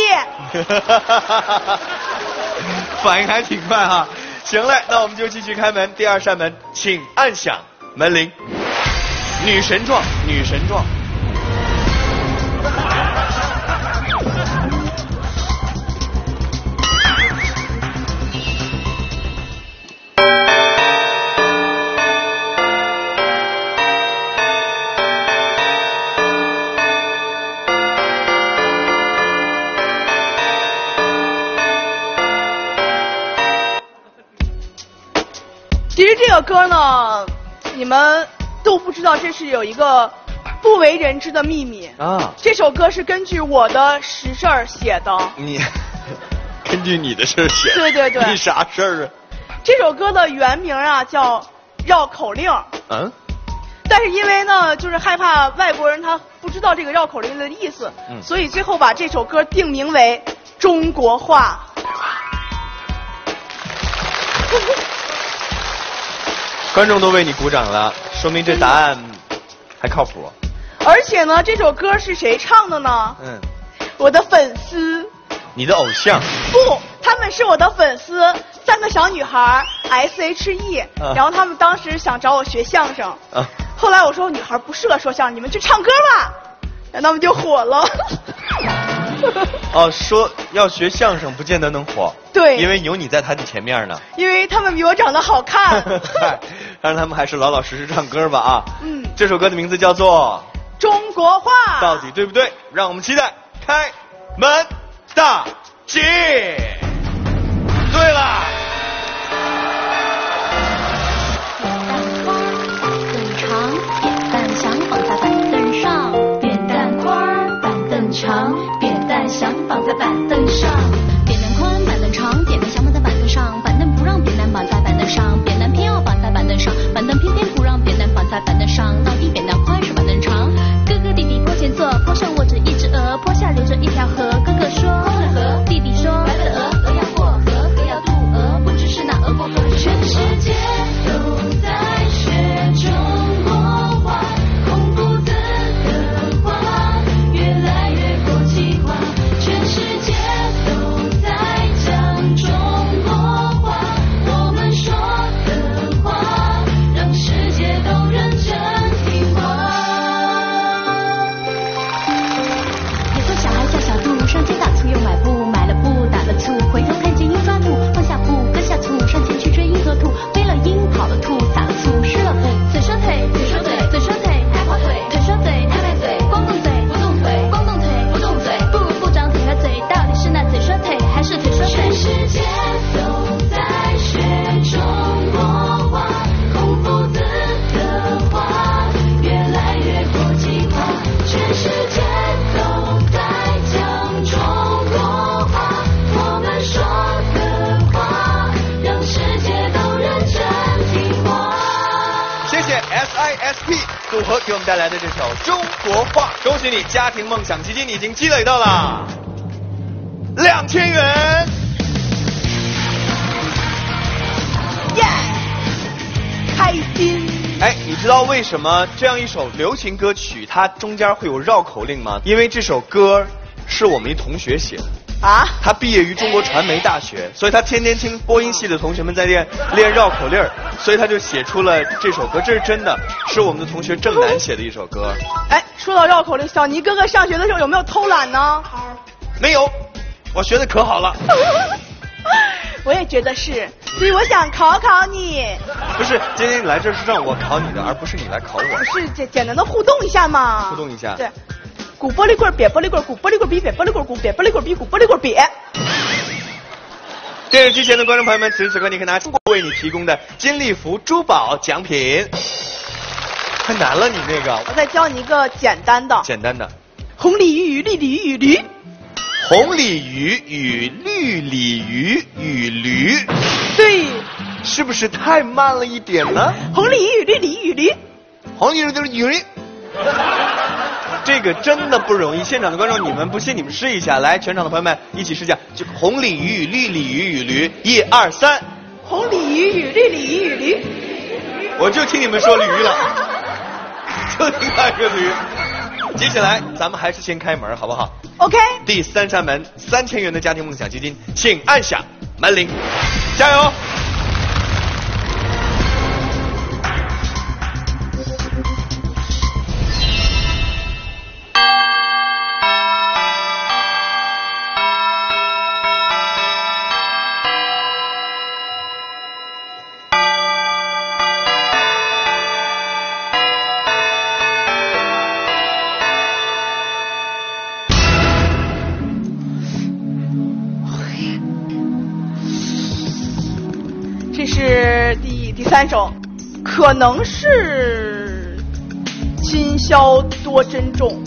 (laughs) 反应还挺快哈。行嘞，那我们就继续开门。第二扇门，请按响门铃。女神状，女神状。歌呢，你们都不知道，这是有一个不为人知的秘密。啊，这首歌是根据我的实事儿写的。你 (laughs) 根据你的事儿写的。对对对你啥事儿啊？这首歌的原名啊叫《绕口令》，嗯，但是因为呢，就是害怕外国人他不知道这个绕口令的意思，嗯所以最后把这首歌定名为中国话。(laughs) 观众都为你鼓掌了，说明这答案还靠谱。而且呢，这首歌是谁唱的呢？嗯，我的粉丝你的偶像。不，他们是我的粉丝，三个小女孩 S H E，、啊然后他们当时想找我学相声，啊，后来我说女孩不适合说相声，你们去唱歌吧，然后他们就火了。(laughs) 哦，说要学相声不见得能火，对因为有你在他的前面呢。因为他们比我长得好看。嗨，让他们还是老老实实唱歌吧啊。嗯，这首歌的名字叫做中国话。到底对不对？让我们期待开门大吉。对了，凳长，扁担想绑在板凳上，扁担宽，板凳长，扁担想绑在板凳上，板凳，不让扁担绑在板凳上，扁担偏要绑在板凳上，板凳偏偏不让扁担绑在板凳上，到底扁担宽是板凳长？哥哥弟弟坡前坐，坡上卧着一只鹅，坡下流着一条河，哥哥说，河弟弟说，白白的鹅，鹅要过河，河要渡鹅，不知是哪鹅过河。全世界合给我们带来的这首中国话，恭喜你，家庭梦想基金已经积累到了两千元。耶，开心。哎，你知道为什么这样一首流行歌曲它中间会有绕口令吗？因为这首歌是我们一同学写的。啊，他毕业于中国传媒大学，所以他天天听播音系的同学们在练练绕口令儿，所以他就写出了这首歌。这是真的，是我们的同学郑楠写的一首歌。哎，说到绕口令，小尼哥哥上学的时候有没有偷懒呢？没有，我学的可好了。(laughs) 我也觉得是，所以我想考考你，不是，今天你来这是让我考你的，而不是你来考我。不是简简单的互动一下嘛？互动一下对，鼓玻璃棍儿瘪玻璃棍儿，鼓玻璃棍儿比瘪玻璃棍儿，鼓瘪玻璃棍儿比鼓玻璃棍儿瘪。电视机前的观众朋友们，此时此刻你可以拿出我为你提供的金利福珠宝奖品。太难了，你那个我再教你一个简单的，简单的。红鲤鱼与绿鲤鱼与驴。红鲤鱼与绿鲤鱼与驴。对。是不是太慢了一点呢？红鲤鱼与绿鲤鱼与驴。红鲤鱼就是驴。(laughs) 这个真的不容易，现场的观众，你们不信你们试一下，来，全场的朋友们一起试一下，就红鲤鱼与绿鲤鱼与驴，一二三。红鲤鱼与绿鲤鱼与驴。我就听你们说驴了，就听那个驴。接下来咱们还是先开门好不好 OK。第三扇门，三千元的家庭梦想基金，请按下门铃，加油！三首，可能是今宵多珍重，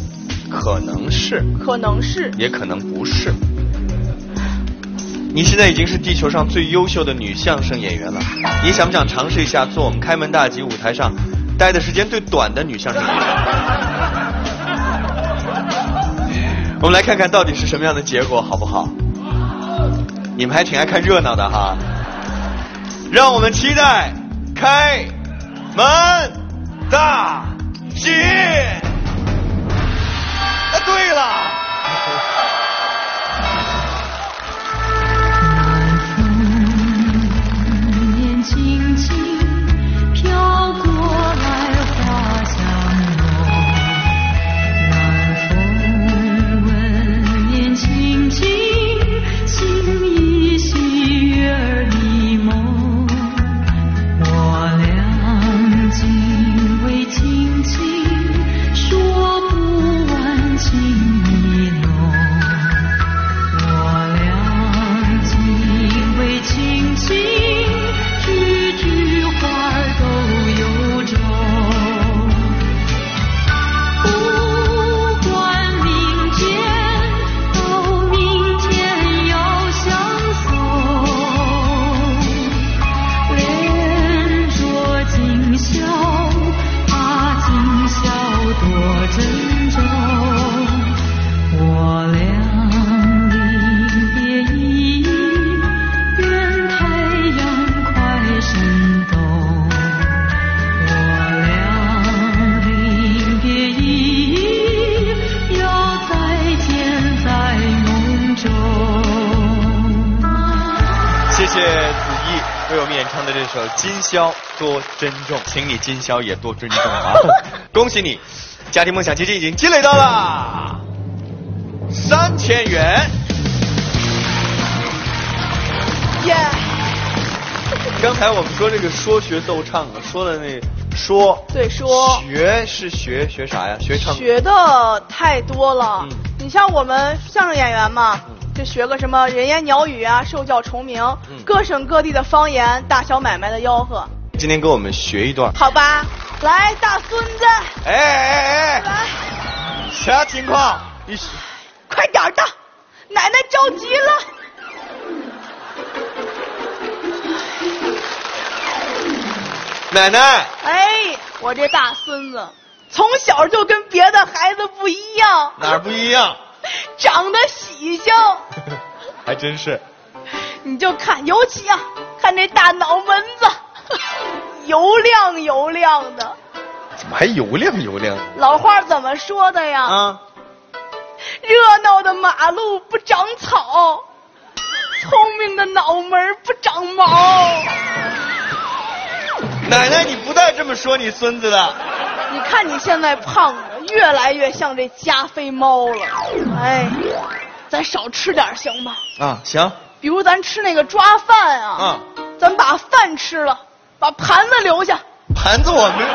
可能是，可能是，也可能不是。你现在已经是地球上最优秀的女相声演员了，你想不想尝试一下做我们开门大吉舞台上待的时间最短的女相声演员？(laughs) 我们来看看到底是什么样的结果，好不好？你们还挺爱看热闹的哈。让我们期待开门大吉。珍重》，请你今宵也多珍重啊！(laughs) 恭喜你，家庭梦想基金已经积累到了三千元。耶！刚才我们说这个说学逗唱啊，说的那说对说学是学学啥呀？学唱学的太多了。嗯你像我们相声演员嘛，就学个什么人言鸟语啊，兽叫虫鸣，嗯各省各地的方言，大小买卖的吆喝。今天跟我们学一段。好吧，来，大孙子，哎哎哎，来，啥情况？你快点的，奶奶着急了。奶奶，哎，我这大孙子从小就跟别的孩子不一样，哪儿不一样？长得喜庆。(laughs) 还真是。你就看，尤其啊，看这大脑门子，油亮油亮的。怎么还油亮油亮？老话怎么说的呀？啊，热闹的马路不长草，聪明的脑门不长毛。奶奶，你不带这么说你孙子的。你看你现在胖的越来越像这加菲猫了。哎，咱少吃点行吗？啊，行，比如咱吃那个抓饭啊，啊，咱把饭吃了，把盘子留下。盘子我没，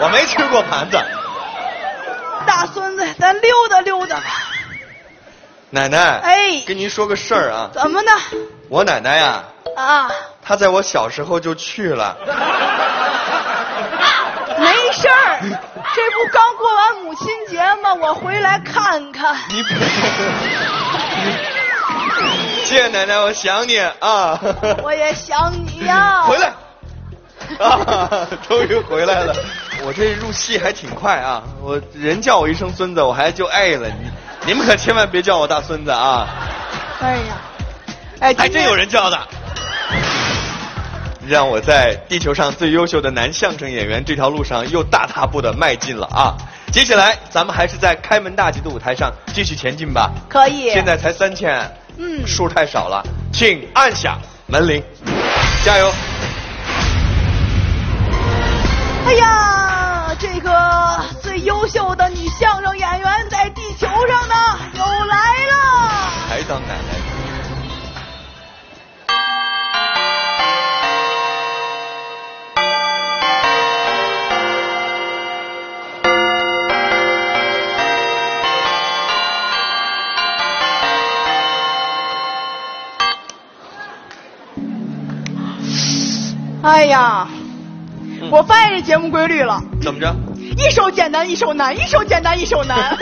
我没吃过盘子。大孙子，咱溜达溜达吧。奶奶，哎跟您说个事儿啊，怎么呢？我奶奶呀，啊，她在我小时候就去了。没事儿，这不刚过完母亲节吗？我回来看看。你谢谢奶奶，我想你啊。我也想你呀。回来。(laughs) 啊，终于回来了！(laughs) 我这入戏还挺快啊！我人叫我一声孙子，我还就爱了你。你们可千万别叫我大孙子啊！哎呀，哎，还真有人叫的。让我在地球上最优秀的男相声演员这条路上又大踏步的迈进了啊！接下来咱们还是在开门大吉的舞台上继续前进吧。可以。现在才三千，嗯，数太少了，请按响门铃，加油！哎呀，这个最优秀的女相声演员在地球上呢，又来了。还当奶奶？哎呀，我发现这节目规律了，怎么着？一首简单一首难，一首简单一首难。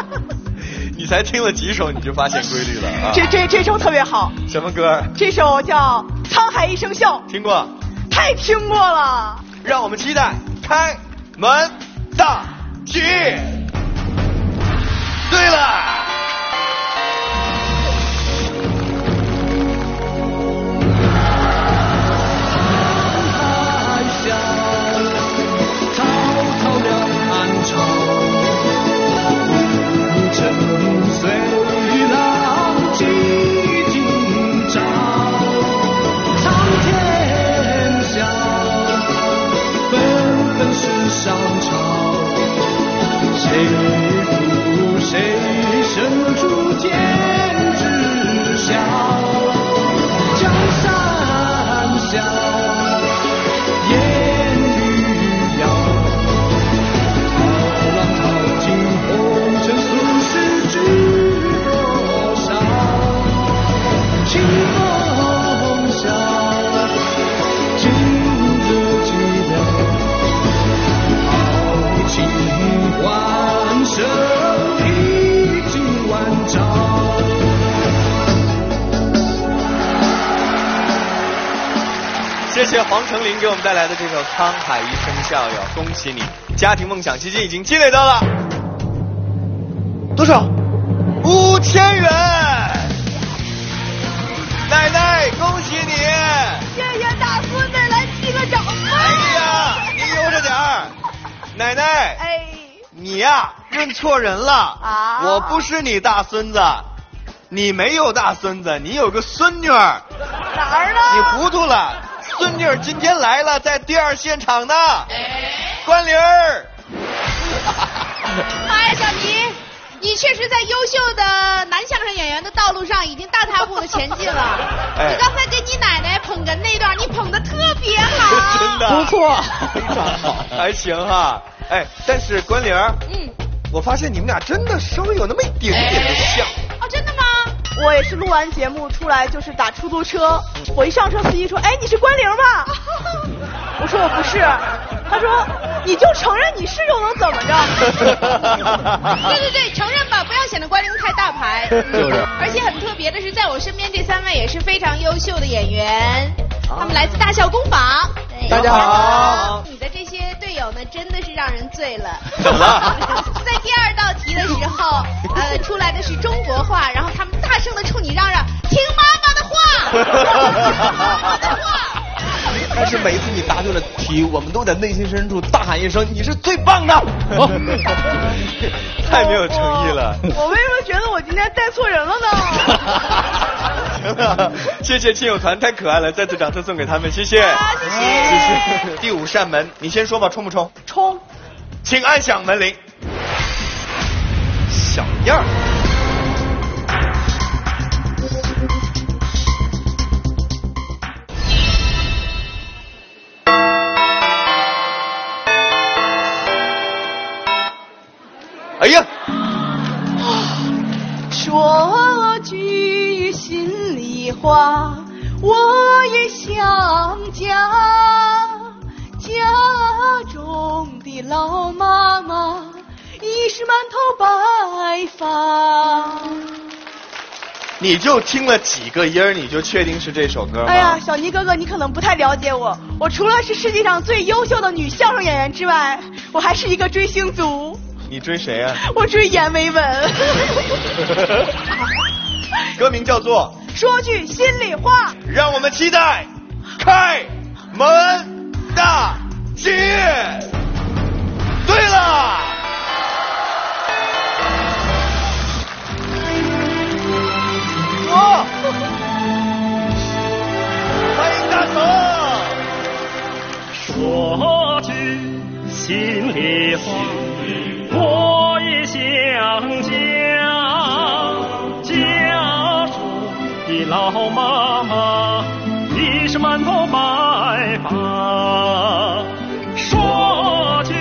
(laughs) 你才听了几首你就发现规律了啊？这这这首特别好，什么歌？这首叫《沧海一声笑》，听过？太听过了。让我们期待开门大吉。对了。哟，恭喜你，家庭梦想基金已经积累到了多少？五千元！奶奶，恭喜你！谢谢大孙子，来击个掌吧。哎呀，你悠着点儿，奶奶。哎。你呀、认错人了啊我不是你大孙子，你没有大孙子，你有个孙女儿。哪儿呢？你糊涂了，孙女儿今天来了，在第二现场呢。关玲儿，哎，小尼，你确实在优秀的男相声演员的道路上已经大踏步的前进了。(laughs) 哎你刚才给你奶奶捧哏那段，你捧的特别好。(laughs) 真的不错，非常好，(laughs) 还行哈。哎，但是关玲儿，嗯，我发现你们俩真的稍微有那么一点点的像。哦，真的吗？我也是录完节目出来就是打出租车，我一上车，司机说：“哎，你是关玲吧？”我说我不是，他说你就承认你是又能怎么着？对对对，承认吧，不要显得关凌太大牌。就是而且很特别的是，在我身边这三位也是非常优秀的演员，他们来自大笑工坊。大家好你的这友们，真的是让人醉了。(laughs) 怎么了？(laughs) 在第二道题的时候，呃，出来的是中国话，然后他们大声的冲你嚷嚷：“听妈妈的话！(laughs) ”但是每一次你答对了题，我们都在内心深处大喊一声：“你是最棒的！”太没有诚意了。我为什么觉得我今天带错人了呢？(laughs) 谢谢亲友团，太可爱了！再次掌声送给他们，谢谢，谢谢。第五扇门，你先说吧，冲不冲？冲，请按响门铃。小样儿！哎呀，说。里话，我也想家。家中的老妈妈已是满头白发。你就听了几个音儿，你就确定是这首歌吗？哎呀，小尼哥哥，你可能不太了解我。我除了是世界上最优秀的女相声演员之外，我还是一个追星族。你追谁啊？我追阎维文。(laughs) (laughs) 歌名叫做说句心里话，让我们期待开门大吉。对了，我欢迎大嫂。说句心里话，我也想家。老妈妈已是满头白发。说句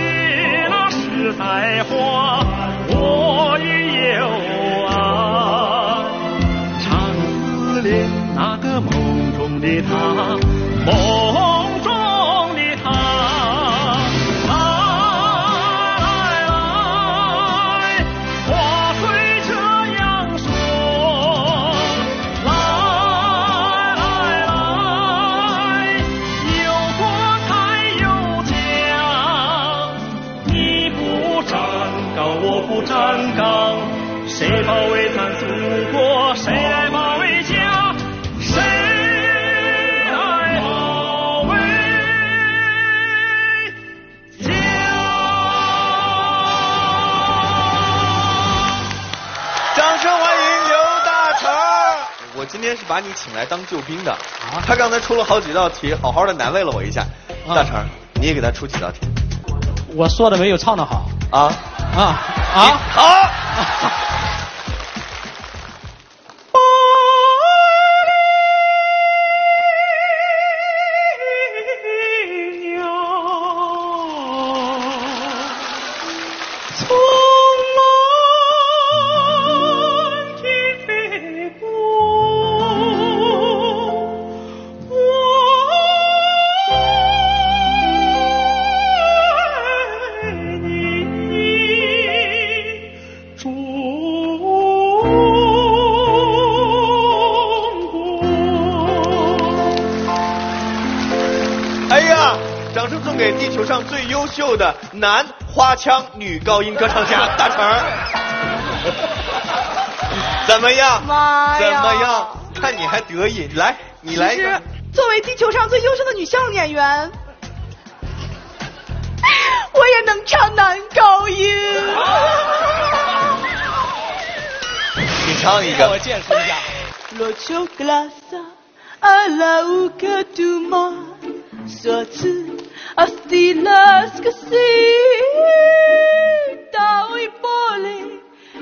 那实在话，我也有啊。常思念那个梦中的她，梦把你请来当救兵的。啊他刚才出了好几道题，好好的难为了我一下。大成，你也给他出几道题我说的没有唱的好啊啊啊啊！(laughs) 秀的男花腔女高音歌唱家 (laughs) 大成。(laughs) 怎么样？妈呀怎么样？看你还得意，来，你来一其实个。作为地球上最优秀的女相声演员，(laughs) 我也能唱男高音。你唱一个。我见识一下。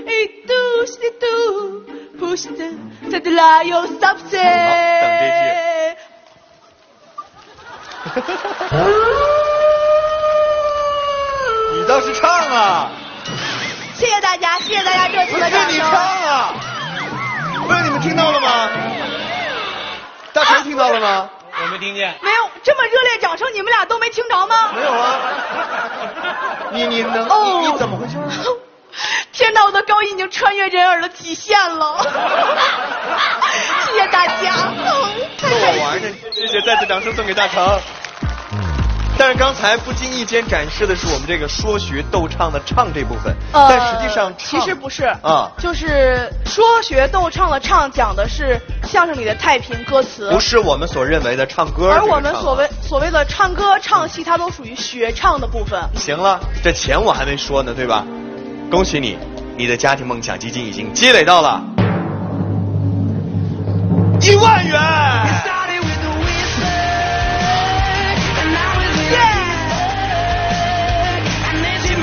Ei tu știi tu Puște să de la eu sapse 你倒是唱啊！谢谢大家，谢谢大家热情不是你的掌声。唱啊！不是你们听到了吗？大成听到了吗？我没听见。没有这么热烈掌声，你们俩都没听着吗？没有啊。(laughs) 你你能哦你你怎么回事？(laughs) 天呐，我的高音已经穿越人耳的极限了。(laughs) 谢谢大家，哦太逗开心我玩呢，谢谢，再次掌声送给大成。但是刚才不经意间展示的是我们这个说学逗唱的唱这部分，呃但实际上其实不是啊，就是说学逗唱的唱讲的是相声里的太平歌词，不是我们所认为的唱歌。而我们所谓所谓的唱歌唱戏，它都属于学唱的部分。行了，这钱我还没说呢，对吧？恭喜你，你的家庭梦想基金已经积累到了一万元。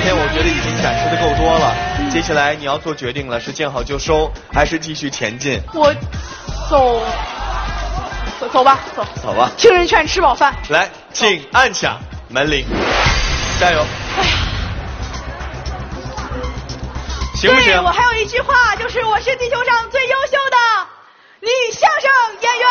天我觉得已经展示的够多了，接下来你要做决定了，是见好就收，还是继续前进？我走走走吧，走走吧，听人劝，吃饱饭。来，请按响门铃，加油！哎呀行不对，行我？还有一句话，就是我是地球上最优秀的女相声演员。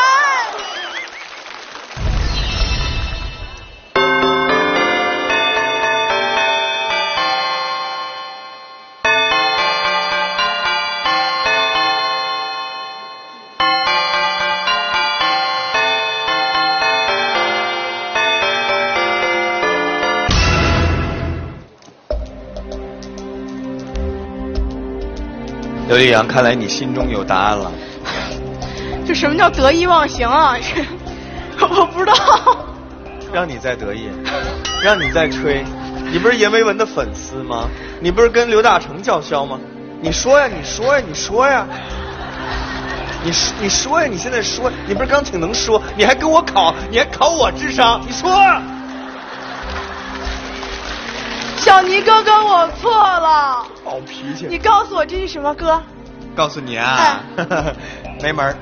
刘丽阳，看来你心中有答案了。(laughs) 这什么叫得意忘形啊？这 (laughs) 我不知道。让你再得意，让你再吹。你不是阎维文的粉丝吗？你不是跟刘大成叫嚣吗？你说呀，你说呀，你说呀。你说你说呀，你现在说，你不是刚挺能说，你还跟我考，你还考我智商，你说啊。小尼哥哥，我错了。暴脾气。你告诉我这是什么歌？告诉你啊，(laughs) 没门儿。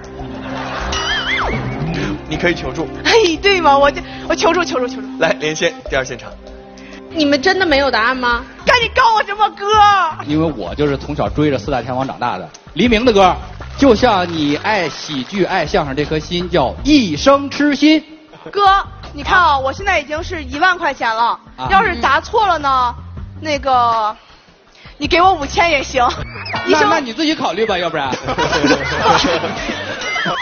你可以求助。哎，对吗？我就我求助求助求助。来连线第二现场。你们真的没有答案吗？赶紧告我什么歌？因为我就是从小追着四大天王长大的。黎明的歌，就像你爱喜剧、爱相声这颗心，叫一生痴心。哥，你看啊，我现在已经是一万块钱了，要是答错了呢，那个你给我五千也行。医生那你自己考虑吧，要不然。(laughs)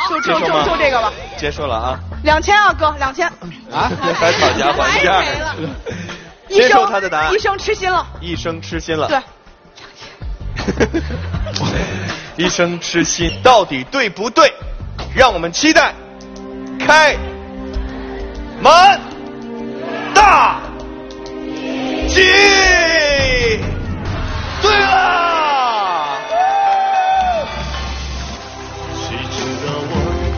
就就就就这个吧。结束了啊。两千啊，哥，两千。啊？还讨价还价。(laughs) 接受他的答案。一生痴心了。医生痴心了。对。(laughs) 医生痴心到底对不对？让我们期待开门大吉。对了。谁知道我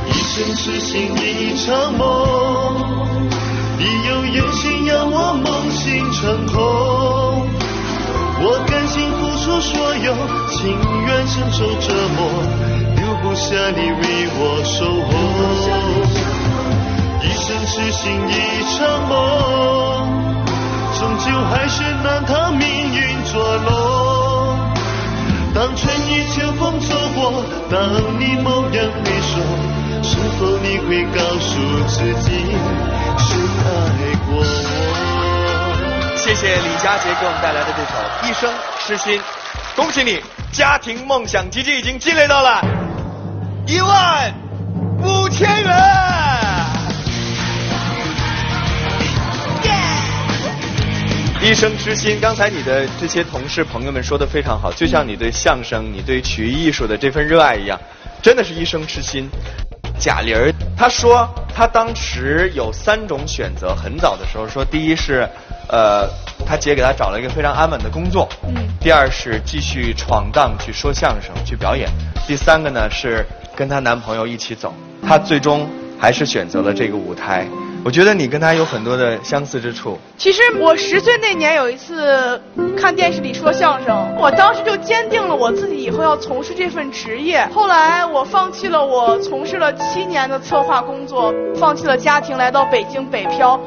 一生痴心一场梦，你有眼心让我梦醒成空。我甘心付出所有，情愿承受折磨，留不下你为我守候。一生痴心一场梦，终究还是难逃命运捉弄。当春雨秋风走过，当你猛然回首，是否你会告诉自己是爱过我？谢谢李佳杰给我们带来的这首《一生痴心》，恭喜你，家庭梦想基金已经积累到了一万五千元。一生痴心，刚才你的这些同事朋友们说的非常好，就像你对相声、你对曲艺艺术的这份热爱一样，真的是一生痴心。贾玲儿她说，她当时有三种选择，很早的时候说，第一是，呃，她姐给她找了一个非常安稳的工作，嗯，第二是继续闯荡去说相声去表演，第三个呢是跟她男朋友一起走，她最终还是选择了这个舞台。我觉得你跟他有很多的相似之处。其实我十岁那年有一次看电视里说相声，我当时就坚定了我自己以后要从事这份职业。后来我放弃了我从事了七年的策划工作，放弃了家庭，来到北京北漂。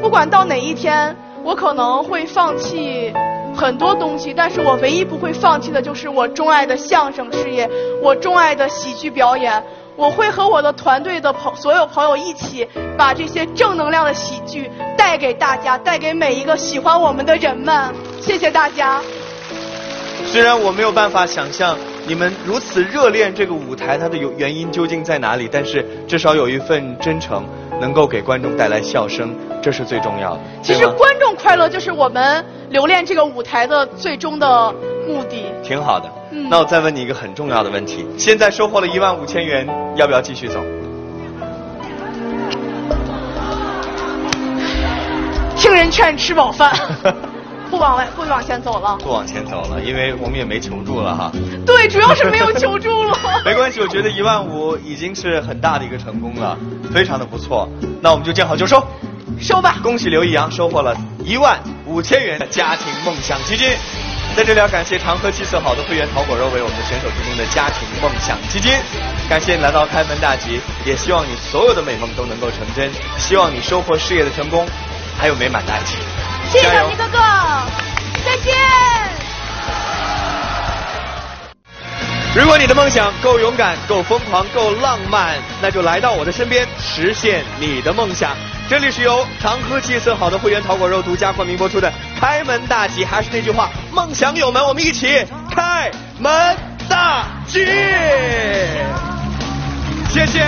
不管到哪一天，我可能会放弃很多东西，但是我唯一不会放弃的就是我钟爱的相声事业，我钟爱的喜剧表演。我会和我的团队的朋所有朋友一起，把这些正能量的喜剧带给大家，带给每一个喜欢我们的人们。谢谢大家。虽然我没有办法想象你们如此热恋这个舞台，它的原因究竟在哪里，但是至少有一份真诚，能够给观众带来笑声，这是最重要的。其实观众快乐就是我们留恋这个舞台的最终的目的。挺好的。嗯那我再问你一个很重要的问题：现在收获了一万五千元，要不要继续走？听人劝，吃饱饭，(laughs) 不往外不往前走了。不往前走了，因为我们也没求助了哈。(laughs) 对，主要是没有求助了。(laughs) 没关系，我觉得一万五已经是很大的一个成功了，非常的不错。那我们就见好就收，收吧。恭喜刘易阳收获了一万五千元的家庭梦想基金。在这里要感谢常喝气色好的会员桃果肉为我们的选手提供的家庭梦想基金，感谢你来到开门大吉，也希望你所有的美梦都能够成真，希望你收获事业的成功，还有美满的爱情。谢谢小尼哥哥，再见。如果你的梦想够勇敢、够疯狂、够浪漫，那就来到我的身边，实现你的梦想。这里是由常喝气色好的会员淘果肉独家冠名播出的《开门大吉》，还是那句话，梦想有门，我们一起开门大吉。谢谢。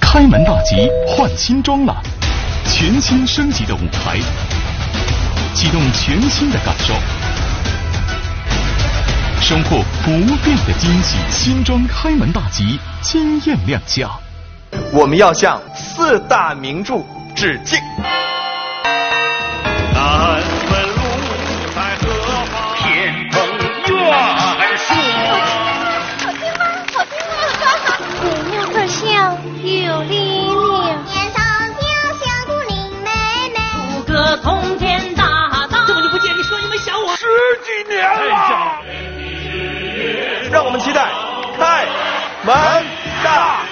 开门大吉换新装了，全新升级的舞台，启动全新的感受，收获不变的惊喜。新装开门大吉，惊艳亮相。我们要向四大名著致敬。路在何方？天蓬元帅。好听吗？好听吗？古墓特像有力。通天大道。这么久不见，你说你们想我十几年了。让我们期待开门大吉。